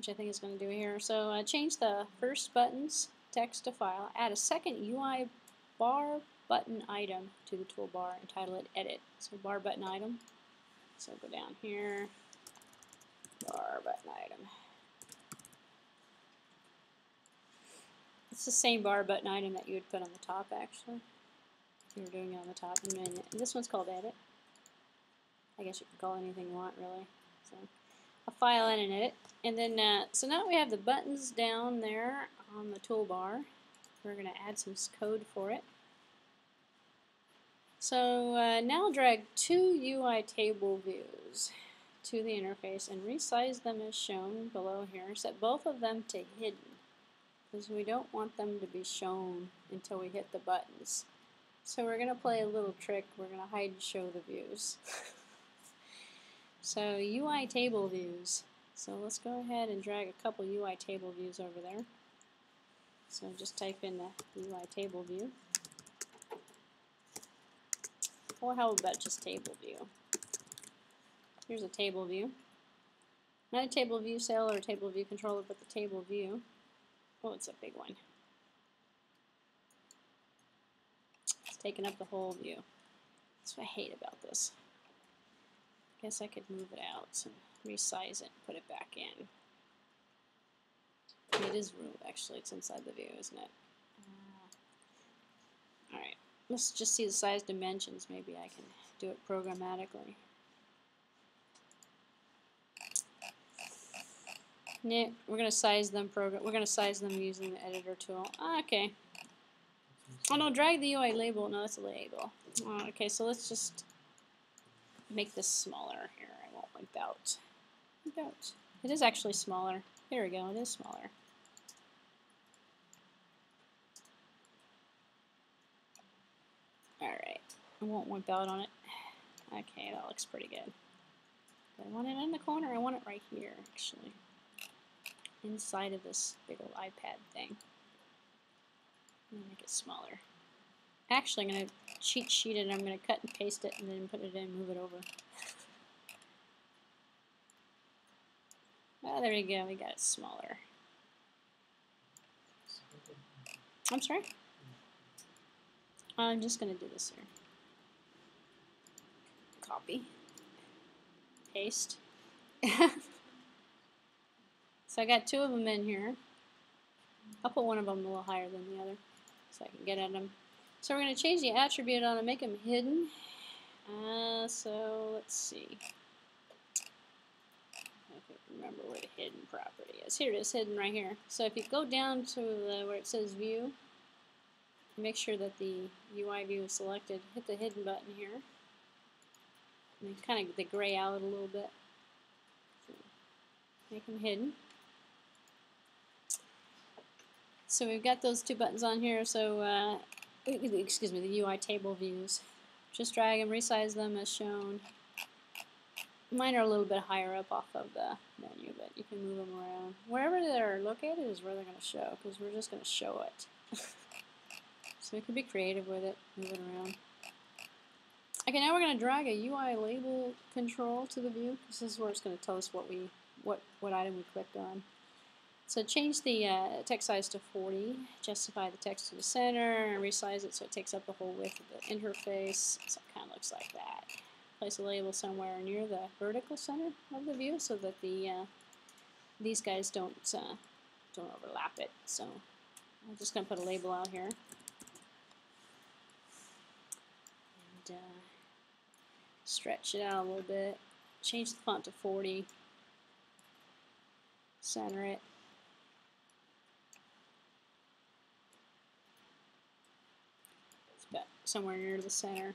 which I think is going to do here. So uh, change the first button's text to file. Add a second UI bar button item to the toolbar and title it edit. So bar button item. So go down here, bar button item. It's the same bar button item that you would put on the top actually. If you were doing it on the top. And then this one's called edit. I guess you can call anything you want really. So a file and an edit. And then, uh, so now we have the buttons down there on the toolbar. We're going to add some code for it. So uh, now drag two UI table views to the interface and resize them as shown below here. Set both of them to hidden because we don't want them to be shown until we hit the buttons. So we're going to play a little trick. We're going to hide and show the views. so UI table views. So let's go ahead and drag a couple UI table views over there. So just type in the UI table view. Or how about just table view? Here's a table view. Not a table view cell or a table view controller, but the table view. Oh, it's a big one. It's taking up the whole view. That's what I hate about this. Guess I could move it out and resize it, put it back in. It is room, actually. It's inside the view, isn't it? Uh, Alright, let's just see the size dimensions. Maybe I can do it programmatically. Yeah, we're gonna size them program. We're gonna size them using the editor tool. Ah, okay. Oh no, drag the UI label. No, that's a label. Oh, okay, so let's just make this smaller here. I won't wipe out. Wipe out. It is actually smaller. There we go. It is smaller. All right. I won't wipe out on it. Okay, that looks pretty good. I want it in the corner? I want it right here, actually inside of this big old iPad thing. I'm gonna make it smaller. Actually, I'm gonna cheat sheet and I'm gonna cut and paste it, and then put it in, move it over. Oh, there you go. We got it smaller. I'm sorry. I'm just gonna do this here. Copy. Paste. So I got two of them in here. I'll put one of them a little higher than the other so I can get at them. So we're going to change the attribute on and make them hidden. Uh, so let's see. Remember where the hidden property is. Here it is, hidden right here. So if you go down to the, where it says view, make sure that the UI view is selected. Hit the hidden button here. And kind of they gray out a little bit. So make them hidden. So we've got those two buttons on here. So uh, excuse me, the UI table views. Just drag them, resize them as shown. Mine are a little bit higher up off of the menu, but you can move them around. Wherever they're located is where they're going to show, because we're just going to show it. so we can be creative with it, move it around. Okay, now we're going to drag a UI label control to the view, because this is where it's going to tell us what we, what, what item we clicked on. So change the uh, text size to 40, justify the text to the center, and resize it so it takes up the whole width of the interface. So it kind of looks like that. Place a label somewhere near the vertical center of the view so that the uh, these guys don't uh, don't overlap it. So I'm just going to put a label out here. And uh, stretch it out a little bit. Change the font to 40. Center it. It's about somewhere near the center.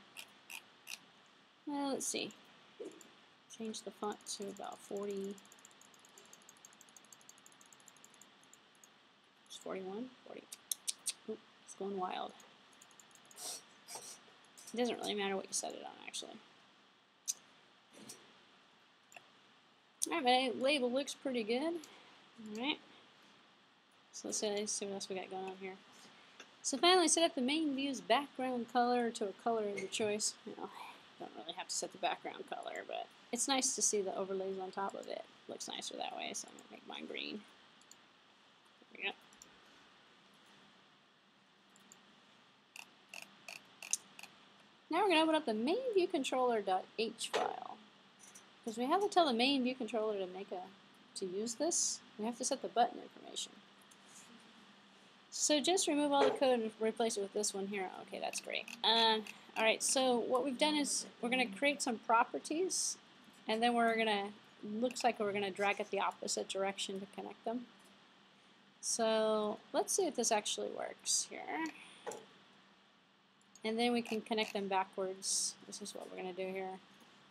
Well, let's see. Change the font to about 40. It's 41? 40. Oop, it's going wild. It doesn't really matter what you set it on, actually. Alright, my label looks pretty good. Alright. So let's see, let's see what else we got going on here. So finally, set up the main view's background color to a color of your choice. Well, don't really have to set the background color, but it's nice to see the overlays on top of it. Looks nicer that way, so I'm gonna make mine green. There we go. Now we're going to open up the main view controller.h file. Because we have to tell the main view controller to make a to use this, we have to set the button information. So just remove all the code and replace it with this one here. Okay, that's great. Uh, all right, so what we've done is we're going to create some properties, and then we're going to, looks like we're going to drag it the opposite direction to connect them. So let's see if this actually works here. And then we can connect them backwards. This is what we're going to do here.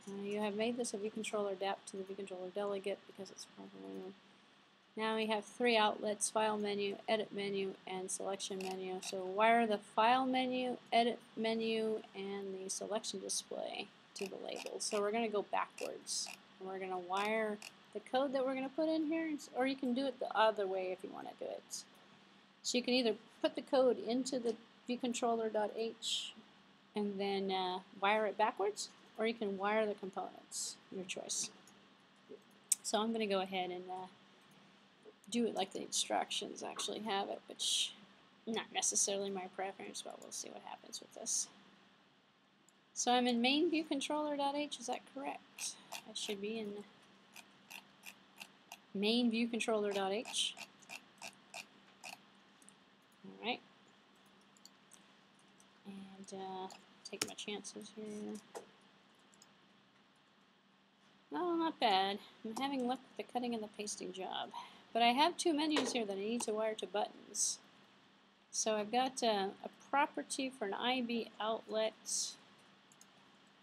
Uh, you have made this a vController adapt to the vController delegate because it's probably now we have three outlets, file menu, edit menu, and selection menu. So wire the file menu, edit menu, and the selection display to the labels. So we're going to go backwards. And we're going to wire the code that we're going to put in here, or you can do it the other way if you want to do it. So you can either put the code into the vController.h and then uh, wire it backwards, or you can wire the components, your choice. So I'm going to go ahead and uh, do it like the instructions actually have it, which not necessarily my preference, but we'll see what happens with this. So I'm in main view controller.h, is that correct? I should be in main view controller.h. Alright. And uh, take my chances here. No, not bad. I'm having luck with the cutting and the pasting job. But I have two menus here that I need to wire to buttons. So I've got uh, a property for an IB outlet.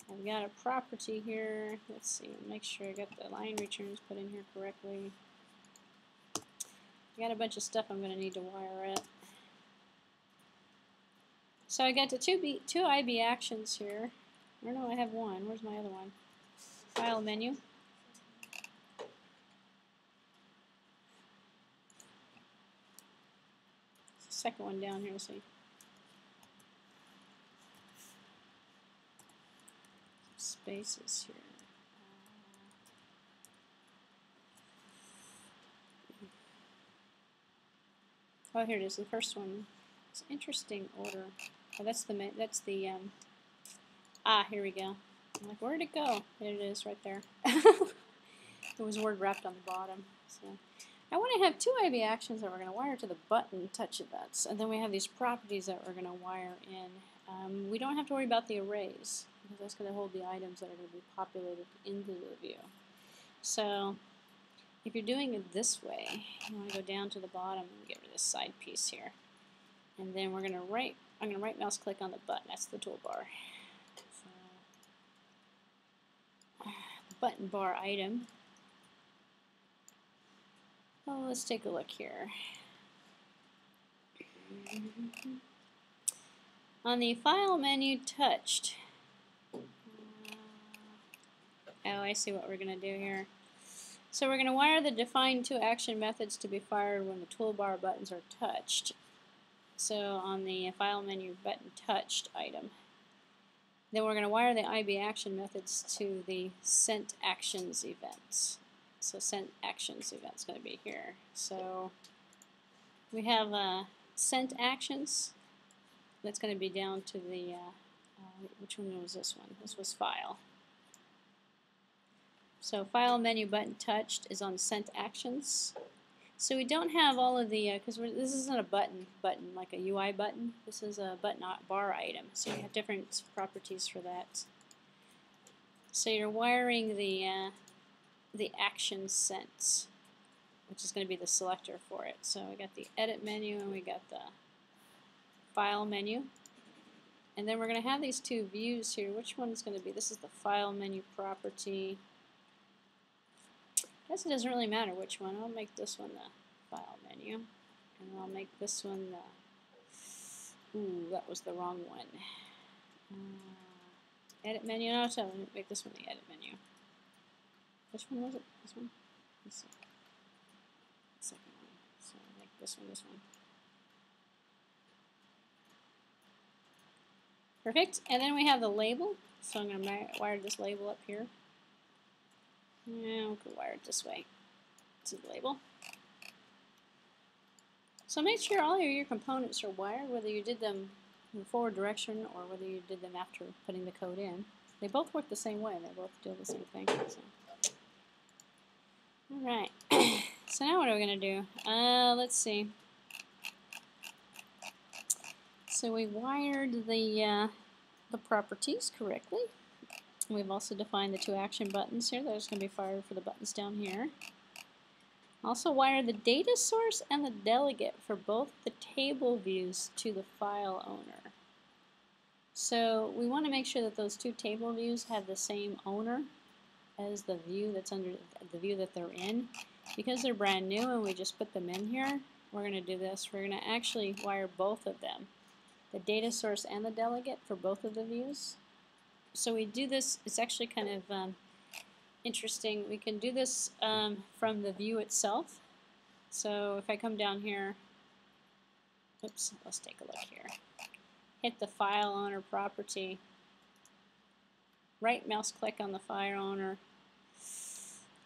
I've got a property here. Let's see, make sure I got the line returns put in here correctly. I got a bunch of stuff I'm going to need to wire it. So I got the two, B, two IB actions here. Or no, I have one. Where's my other one? File menu. Second one down here, we'll see. Spaces here. Oh, here it is. The first one. It's interesting order. Oh, that's the that's the um. Ah, here we go. I'm like, where'd it go? There it is, right there. there was word wrapped on the bottom. So I want to have two IB actions that we're going to wire to the button touch events, and then we have these properties that we're going to wire in. Um, we don't have to worry about the arrays because that's going to hold the items that are going to be populated into the view. So if you're doing it this way, you want to go down to the bottom and get rid of this side piece here. And then we're going to right, I'm going to right mouse click on the button, that's the toolbar. So, button bar item. Well, let's take a look here. On the file menu touched, oh, I see what we're going to do here. So we're going to wire the defined two action methods to be fired when the toolbar buttons are touched. So on the file menu button touched item. Then we're going to wire the IB action methods to the sent actions events. So sent actions event is going to be here. So we have uh, sent actions. That's going to be down to the, uh, uh, which one was this one? This was file. So file menu button touched is on sent actions. So we don't have all of the, because uh, this isn't a button button like a UI button. This is a button bar item. So we have different properties for that. So you're wiring the uh, the action sent, which is going to be the selector for it. So we got the edit menu and we got the file menu. And then we're going to have these two views here. Which one is going to be? This is the file menu property. I guess it doesn't really matter which one. I'll make this one the file menu. And I'll make this one the... Ooh, that was the wrong one. Uh, edit menu. No, so I'll make this one the edit menu. Which one was it? This one? Let's see. Second one. So I'll this one this one. Perfect. And then we have the label. So I'm going to wire this label up here. Yeah, we could wire it this way to the label. So make sure all of your components are wired, whether you did them in the forward direction or whether you did them after putting the code in. They both work the same way. They both do the same thing. So. All right. so now what are we going to do? Uh, let's see. So we wired the uh, the properties correctly. We've also defined the two action buttons here. There's going to be fired for the buttons down here. Also wire the data source and the delegate for both the table views to the file owner. So we want to make sure that those two table views have the same owner as the view that's under the view that they're in. Because they're brand new and we just put them in here, we're going to do this. We're going to actually wire both of them, the data source and the delegate for both of the views. So we do this, it's actually kind of um, interesting. We can do this um, from the view itself. So if I come down here, oops, let's take a look here. Hit the file owner property. Right mouse click on the file owner.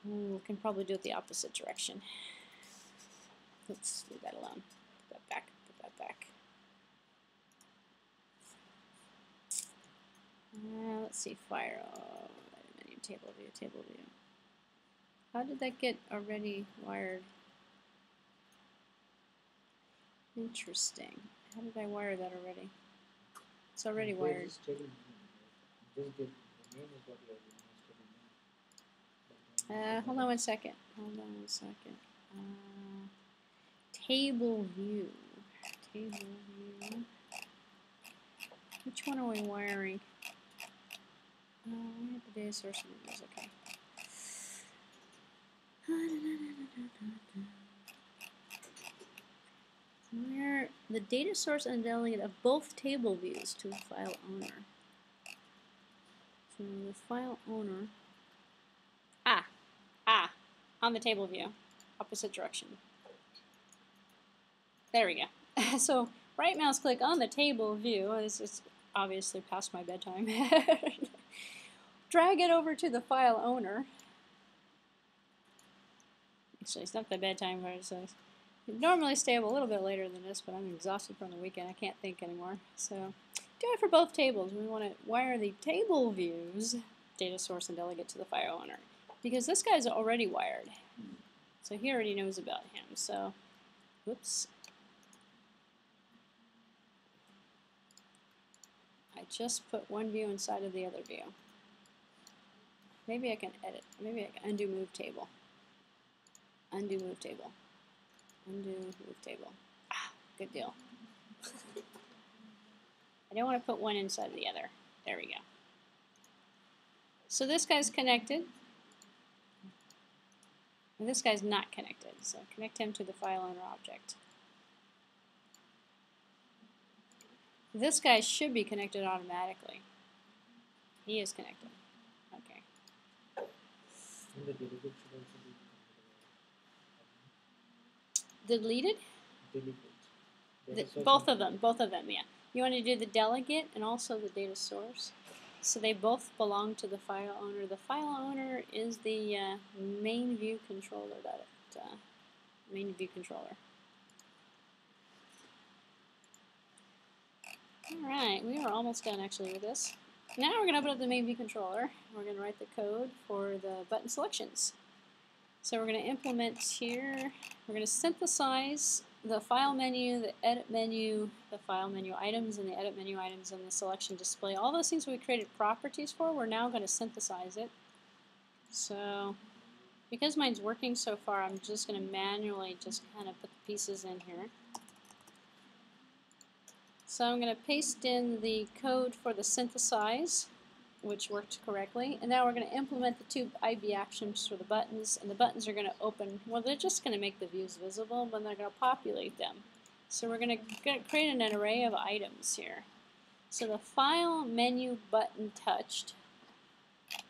Ooh, we can probably do it the opposite direction. Let's leave that alone. Put that back, put that back. Uh, let's see, fire. Oh, menu, table view, table view. How did that get already wired? Interesting. How did I wire that already? It's already wired. Just Uh, hold on one second. Hold on one second. Uh, table view. Table view. Which one are we wiring? Uh, the data source and. Okay. Where the data source and delegate of both table views to the file owner. The file owner. Ah, Ah, on the table view, opposite direction. There we go. so right mouse click on the table view. This is obviously past my bedtime. Drag it over to the file owner. Actually, it's not the bedtime part. So normally stay up a little bit later than this, but I'm exhausted from the weekend. I can't think anymore. So do it for both tables. We want to wire the table views, data source and delegate to the file owner because this guy's already wired. So he already knows about him. So, whoops. I just put one view inside of the other view. Maybe I can edit. Maybe I can undo move table. Undo move table. Undo move table. Ah, good deal. I don't want to put one inside of the other. There we go. So this guy's connected. And this guy's not connected, so connect him to the file owner object. This guy should be connected automatically. He is connected. Okay. And the delegate should also be Deleted? The, both of them, both of them, yeah. You want to do the delegate and also the data source. So they both belong to the file owner. The file owner is the uh, main view controller, that uh, main view controller. All right, we are almost done actually with this. Now we're going to open up the main view controller. We're going to write the code for the button selections. So we're going to implement here, we're going to synthesize the file menu, the edit menu, the file menu items, and the edit menu items, and the selection display. All those things we created properties for, we're now going to synthesize it. So because mine's working so far, I'm just going to manually just kind of put the pieces in here. So I'm going to paste in the code for the synthesize, which worked correctly. And now we're going to implement the two IB actions for the buttons. And the buttons are going to open, well, they're just going to make the views visible, but they're going to populate them. So we're going to create an array of items here. So the file menu button touched.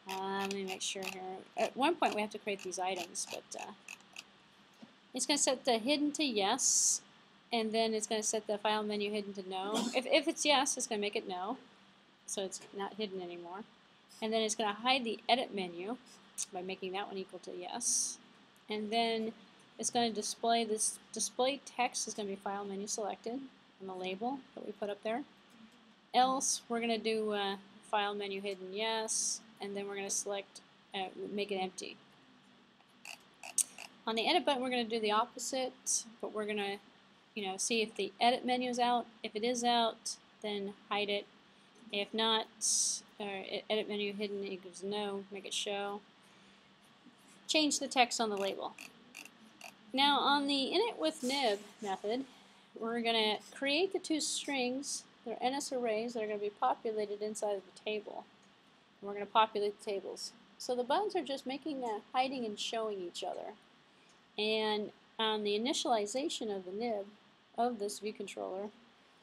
Uh, let me make sure here. At one point we have to create these items, but uh, it's going to set the hidden to yes, and then it's going to set the file menu hidden to no. If, if it's yes, it's going to make it no. So it's not hidden anymore. And then it's going to hide the edit menu by making that one equal to yes. And then it's going to display this display text is going to be file menu selected and the label that we put up there. Else we're going to do uh, file menu hidden yes, and then we're going to select uh, make it empty. On the edit button we're going to do the opposite, but we're going to you know see if the edit menu is out. If it is out, then hide it. If not, uh, edit menu hidden equals no, make it show. Change the text on the label. Now on the init with nib method, we're going to create the two strings. They're NS arrays that are going to be populated inside of the table. And we're going to populate the tables. So the buttons are just making a hiding and showing each other. And on the initialization of the nib of this view controller,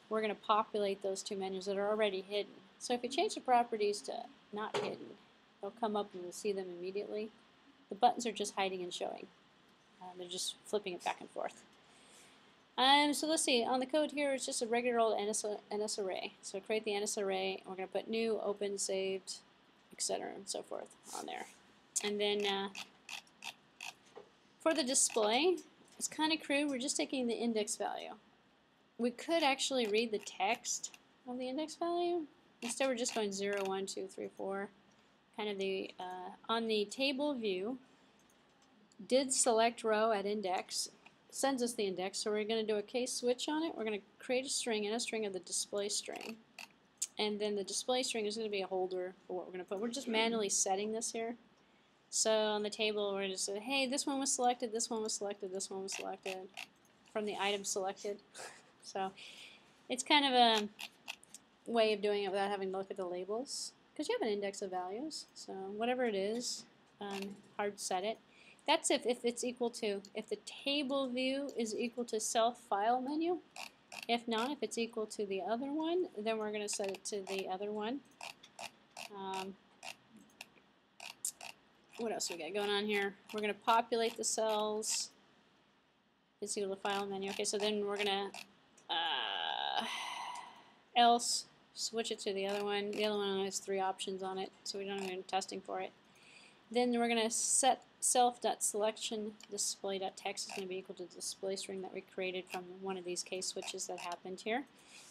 we're going to populate those two menus that are already hidden. So if we change the properties to not hidden, they'll come up and we'll see them immediately. The buttons are just hiding and showing. Uh, they're just flipping it back and forth. Um, so let's see, on the code here, it's just a regular old NS, NS array. So create the NS array, and we're going to put new, open, saved, etc., and so forth on there. And then uh, for the display, it's kind of crude. We're just taking the index value. We could actually read the text of the index value. Instead, we're just going 0, 1, 2, 3, 4. Kind of the, uh, on the table view, did select row at index, sends us the index, so we're going to do a case switch on it. We're going to create a string and a string of the display string. And then the display string is going to be a holder for what we're going to put. We're just manually setting this here. So on the table, we're going to say, hey, this one was selected, this one was selected, this one was selected from the item selected. So it's kind of a way of doing it without having to look at the labels. Because you have an index of values, so whatever it is, um, hard set it. That's if, if it's equal to, if the table view is equal to self file menu. If not, if it's equal to the other one, then we're going to set it to the other one. Um, what else we got going on here? We're going to populate the cells. It's equal to file menu. Okay, so then we're going to else switch it to the other one. The other one has three options on it, so we don't even testing for it. Then we're going to set self.selection display.text is going to be equal to the display string that we created from one of these case switches that happened here.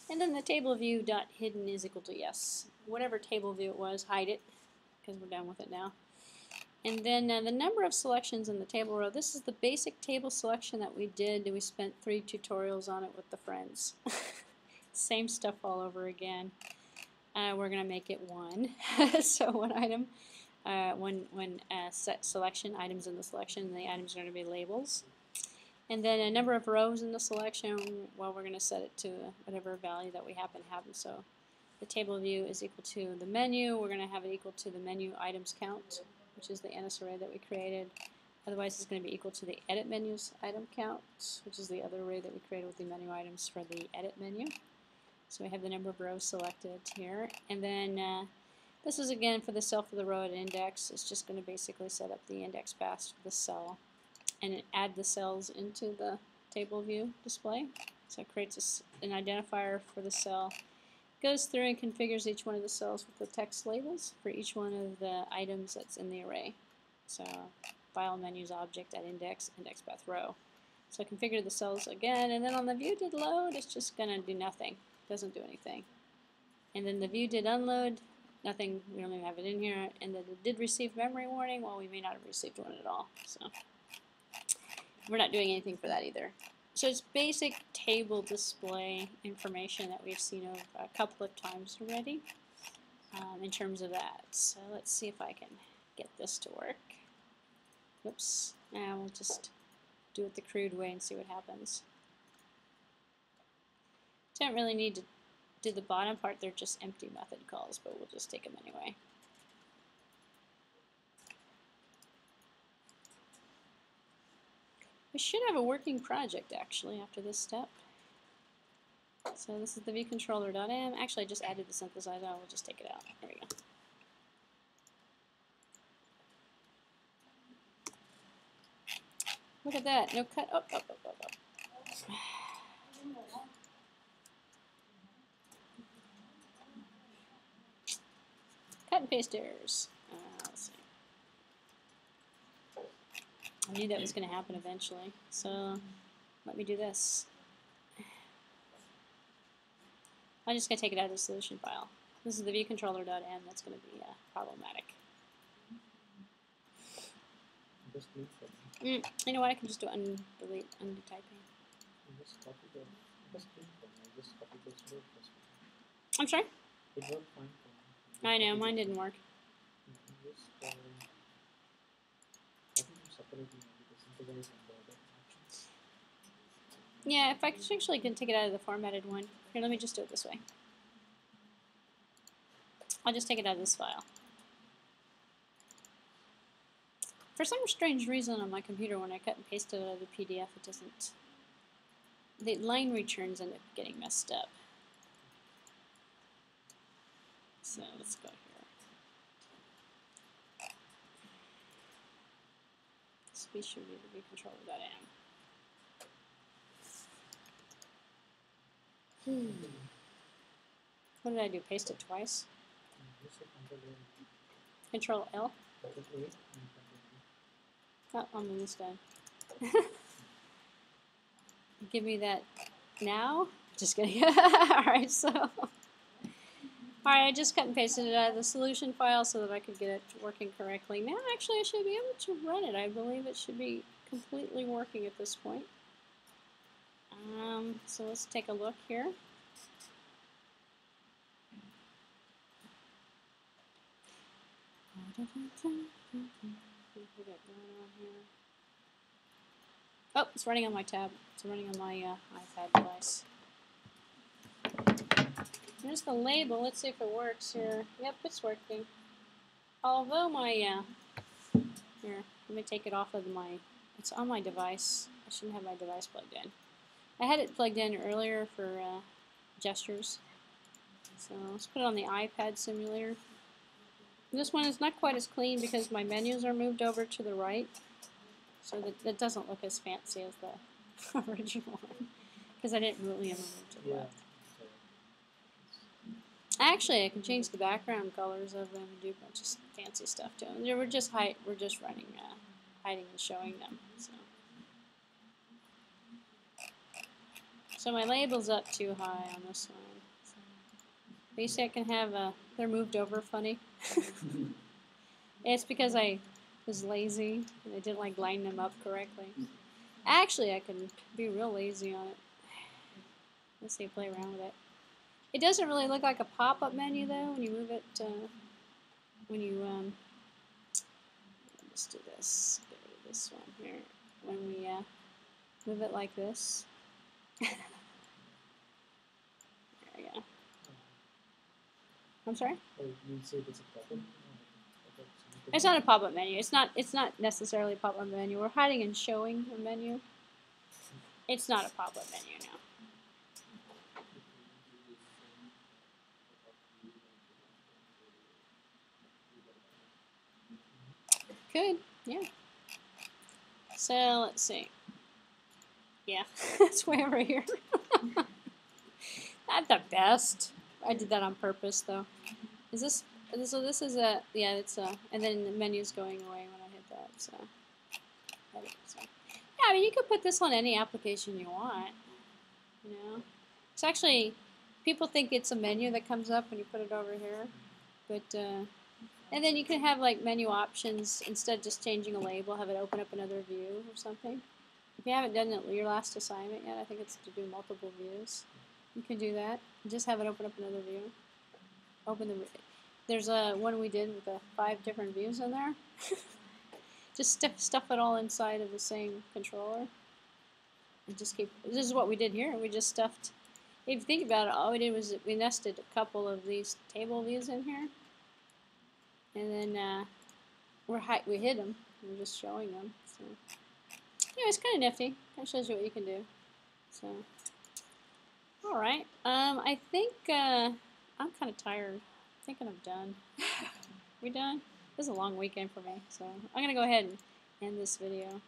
And then the table view dot hidden is equal to yes. Whatever table view it was, hide it, because we're done with it now. And then uh, the number of selections in the table row, this is the basic table selection that we did. We spent three tutorials on it with the friends. Same stuff all over again. Uh, we're going to make it one. so one item, uh, one, one uh, set selection, items in the selection, and the items are going to be labels. And then a number of rows in the selection, well, we're going to set it to whatever value that we happen to have. So the table view is equal to the menu. We're going to have it equal to the menu items count, which is the NS array that we created. Otherwise, it's going to be equal to the edit menus item count, which is the other array that we created with the menu items for the edit menu. So we have the number of rows selected here. And then uh, this is again for the self of the row at index. It's just going to basically set up the index path for the cell and add the cells into the table view display. So it creates an identifier for the cell. Goes through and configures each one of the cells with the text labels for each one of the items that's in the array. So file menus object at index, index path row. So configure the cells again, and then on the view did load, it's just going to do nothing. Doesn't do anything. And then the view did unload, nothing, we don't even have it in here. And then it did receive memory warning, well we may not have received one at all. So we're not doing anything for that either. So it's basic table display information that we've seen a couple of times already um, in terms of that. So let's see if I can get this to work. Oops, Now we'll just do it the crude way and see what happens. Don't really need to do the bottom part, they're just empty method calls, but we'll just take them anyway. We should have a working project actually after this step. So this is the view controller.m. Actually, I just added the synthesizer. We'll just take it out. There we go. Look at that. No cut. Oh, oh, oh, oh, oh. Cut and paste errors. Uh, let's see. I knew that was going to happen eventually, so let me do this. I'm just going to take it out of the solution file. This is the viewcontroller.m that's going to be uh, problematic. Just leave for me. Mm, you know what? I can just do un delete, undo typing. Just copy. Just leave for me. Just copy the slope. Just I'm sorry? It worked fine. I know, mine didn't work. Yeah, if I actually can take it out of the formatted one. Here, let me just do it this way. I'll just take it out of this file. For some strange reason on my computer, when I cut and paste it out of the PDF, it doesn't. The line returns end up getting messed up. So let's go here. We should be the vcontroller.m. Hmm. What did I do? Paste it twice? Control L? Oh, I'm almost done. Give me that now? Just kidding. Alright, so. Alright, I just cut and pasted it out of the solution file so that I could get it working correctly. Now, actually, I should be able to run it. I believe it should be completely working at this point. Um, so let's take a look here. Oh, it's running on my tab. It's running on my uh, iPad device. Here's the label. Let's see if it works here. Yep, it's working. Although my, uh, here, let me take it off of my, it's on my device. I shouldn't have my device plugged in. I had it plugged in earlier for uh, gestures. So let's put it on the iPad simulator. This one is not quite as clean because my menus are moved over to the right. So that, that doesn't look as fancy as the original one. Because I didn't really ever move to the Yeah. left. Actually, I can change the background colors of them and do a bunch of fancy stuff to them. We're just hi- we're just running, uh, hiding and showing them. So. so my label's up too high on this one. So. Basically, I can have uh, they're moved over funny. it's because I was lazy and I didn't like line them up correctly. Actually, I can be real lazy on it. Let's see, play around with it. It doesn't really look like a pop-up menu though when you move it. Uh, when you um, let's do this. Get rid of this one here. When we uh, move it like this. there we go. I'm sorry. oh, you say it's a problem? It's not a pop-up menu. It's not. It's not necessarily a pop-up menu. We're hiding and showing a menu. It's not a pop-up menu now. Good. Yeah. So let's see. Yeah, it's way over here. not the best. I did that on purpose, though. Is this? So this is a yeah. It's a and then the menu's going away when I hit that. So. So. Yeah, I mean you could put this on any application you want. You know, it's actually people think it's a menu that comes up when you put it over here, but uh, and then you can have like menu options instead of just changing a label, have it open up another view or something. If you haven't done your last assignment yet, I think it's to do multiple views. You can do that. Just have it open up another view. Open the. There's a one we did with the five different views in there. just stuff stuff it all inside of the same controller. And just keep. This is what we did here. We just stuffed. If you think about it, all we did was we nested a couple of these table views in here, and then uh, we're we hid them. We're just showing them. So yeah, it's kind of nifty. That shows you what you can do. So all right. Um, I think uh, I'm kind of tired. I'm thinking I'm done. we done? This is a long weekend for me, so I'm gonna go ahead and end this video.